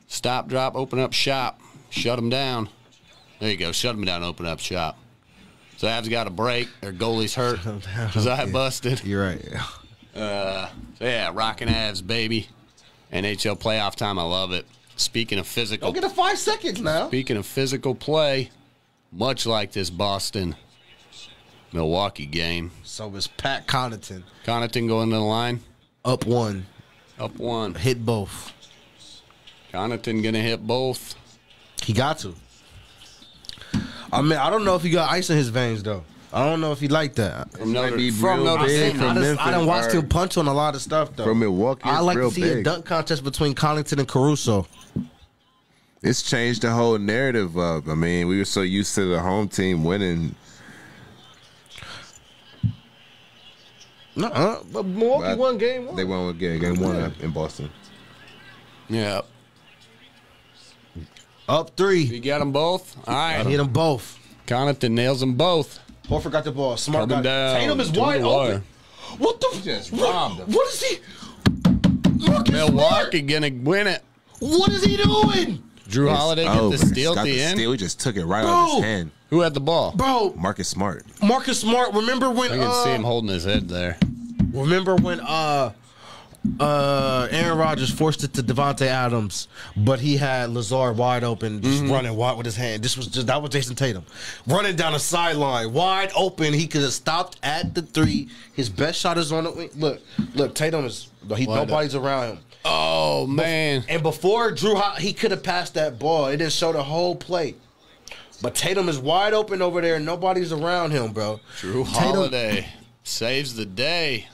Stop, drop, open up shop. Shut them down. There you go. Shut them down, open up shop. So Avs got a break. Their goalie's *laughs* hurt. Josiah busted. You're right. yeah *laughs* uh, So yeah, rocking Avs, baby. NHL playoff time. I love it. Speaking of physical, Don't get a five seconds now. speaking of physical play, much like this Boston Milwaukee game, So it's Pat Connaughton Connaughton going to the line, up one, up one. hit both. Connaughton gonna hit both. He got to. I mean, I don't know if he got ice in his veins though. I don't know if he like that. From Notre, from Notre big Dame. from I, just, I Memphis done watched him punch on a lot of stuff though. From Milwaukee, I like to see a dunk contest between Connaughton and Caruso. It's changed the whole narrative of. I mean, we were so used to the home team winning. Nuh-uh. But Milwaukee but won game one. They won with game, game one in Boston. Yeah, Up three. you got them both. All right. I right, hit them both. Connaughton nails them both. Horford got the ball. Smart Coming got down Tatum is to wide open. What the? just what, robbed him. what is he? Marcus Milwaukee gonna win it. What is he doing, Jrue Holiday get over. the steal at Got the end. steal. He just took it right Bro. out of his hand. Who had the ball? bro? Marcus Smart. Marcus Smart. Remember when? I can uh, see him holding his head there. Remember when uh uh Aaron Rodgers forced it to Davante Adams, but he had Lazard wide open, just Mm-hmm. running wide with his hand. This was just that was Jayson Tatum running down the sideline, wide open. He could have stopped at the three. His best shot is on the wing. Look, look, Tatum is he Wide nobody's around him. Oh man. And before Jrue, he could have passed that ball. It didn't show the whole play. But Tatum is wide open over there. and Nobody's around him, bro. Jrue Tatum- Holiday saves the day.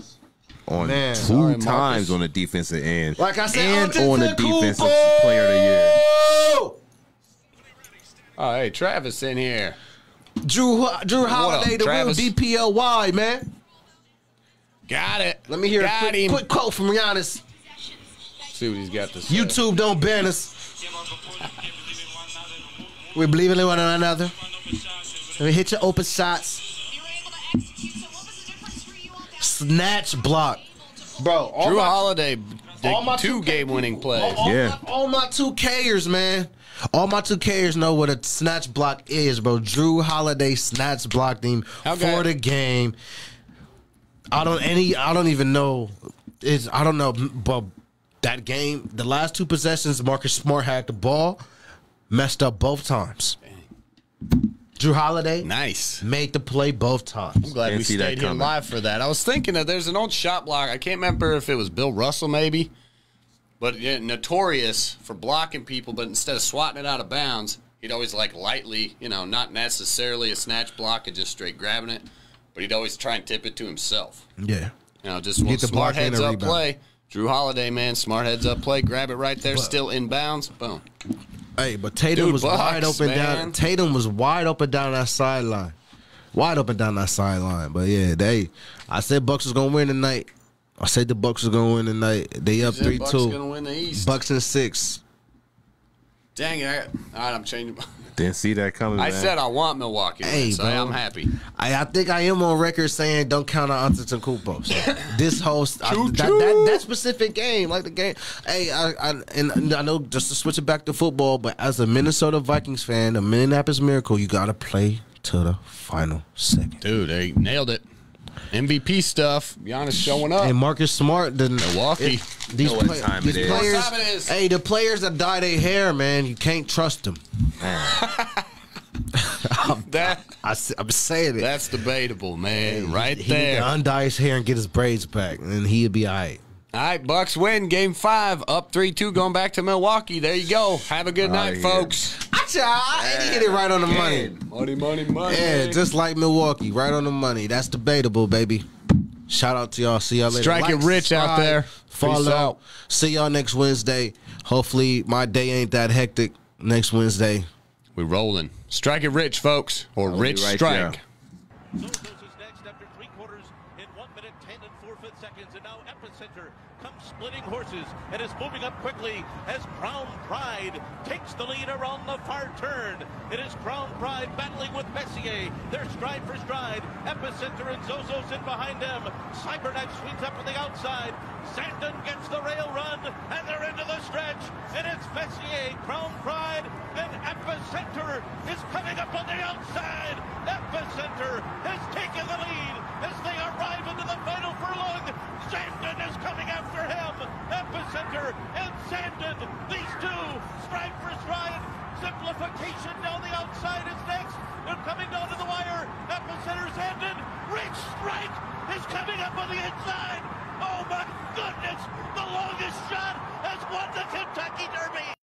On Man. two Sorry, Marcus. times on the defensive end. Like I said, and on the defensive player of the year. Oh, hey, Travis in here. Jrue Jrue Holiday, up, the Travis? real DPLY, man. Got it. Let me hear Got a quick, quick quote from Giannis. See what he's got to say. YouTube don't ban us. We believe in one another. We hit your open shots. Snatch block. Bro, all Jrue my, Holiday, all my two 2K game-winning plays. all, all Yeah. my, all my 2Kers, man. All my 2Kers know what a snatch block is, bro. Jrue Holiday snatch blocked him How for the game. I don't any I don't even know. Is I don't know, but that game, the last two possessions, Marcus Smart had the ball, messed up both times. Jrue Holiday Nice. made the play both times. I'm glad Didn't we stayed here live for that. I was thinking that there's an old shot block. I can't remember if it was Bill Russell, maybe, but yeah, notorious for blocking people. But instead of swatting it out of bounds, he'd always like lightly, you know, not necessarily a snatch block and just straight grabbing it, but he'd always try and tip it to himself. Yeah. You know, just one the smart block heads up rebound. play. Jrue Holiday, man, smart heads up play. Grab it right there, still in bounds, Boom. Hey, but Tatum Dude, was wide open man. down. Tatum was wide open down that sideline. wide open down that sideline. But yeah, they. I said Bucks was gonna win tonight. I said the Bucks was gonna win tonight. They up three Bucks two. gonna win the East. Bucks and six. Dang it! I, all right, I'm changing. Didn't see that coming. I man. said I want Milwaukee, Hey, so bro. I'm happy. I, I think I am on record saying don't count on Antetokounmpo. So *laughs* this host, I, Choo that, choo. that that specific game, like the game. Hey, I, I and I know just to switch it back to football, but as a Minnesota Vikings fan, the Minneapolis Miracle, you gotta play to the final second. Dude, they nailed it. MVP stuff. Giannis showing up. And Marcus Smart, then Milwaukee. these, Know what play- time these it is. players, What time it is? hey, the players that dye their hair, man, you can't trust them. *laughs* that *laughs* I, am saying it. that's debatable, man. right he need there. to undye his hair and get his braids back, and he'd be all right. All right, Bucks win game five, up three two, going back to Milwaukee. There you go. Have a good oh, night, yeah. folks. I hit it right on the money. Money, money, money. Yeah, just like Milwaukee, right on the money. That's debatable, baby. Shout out to y'all. See y'all later. Strike it rich out subscribe, there. Peace Follow. out. See y'all next Wednesday. Hopefully, my day ain't that hectic next Wednesday. we rolling. Strike it rich, folks, or be rich right strike. Zone goes is next after three quarters in one minute, ten and four fifth seconds. And now Epicenter comes splitting horses and is moving up quickly as Crown Pride takes the lead around the far turn. It is Crown Pride battling with Messier. They're stride for stride. Epicenter and Zozos in behind them. Cyberknife swings up on the outside. Zandon gets the rail run and they're into the stretch. And it's Messier, Crown Pride, and Epicenter is coming up on the outside. Epicenter has taken the lead as they arrive into the final furlong. Zandon is coming after him. Epicenter and Zandon, these two, stride for stride. Simplification down the outside is next. They're coming down to the wire. Epicenter Zandon. Rich Strike is coming up on the inside. Oh my goodness! The longest shot has won the Kentucky Derby.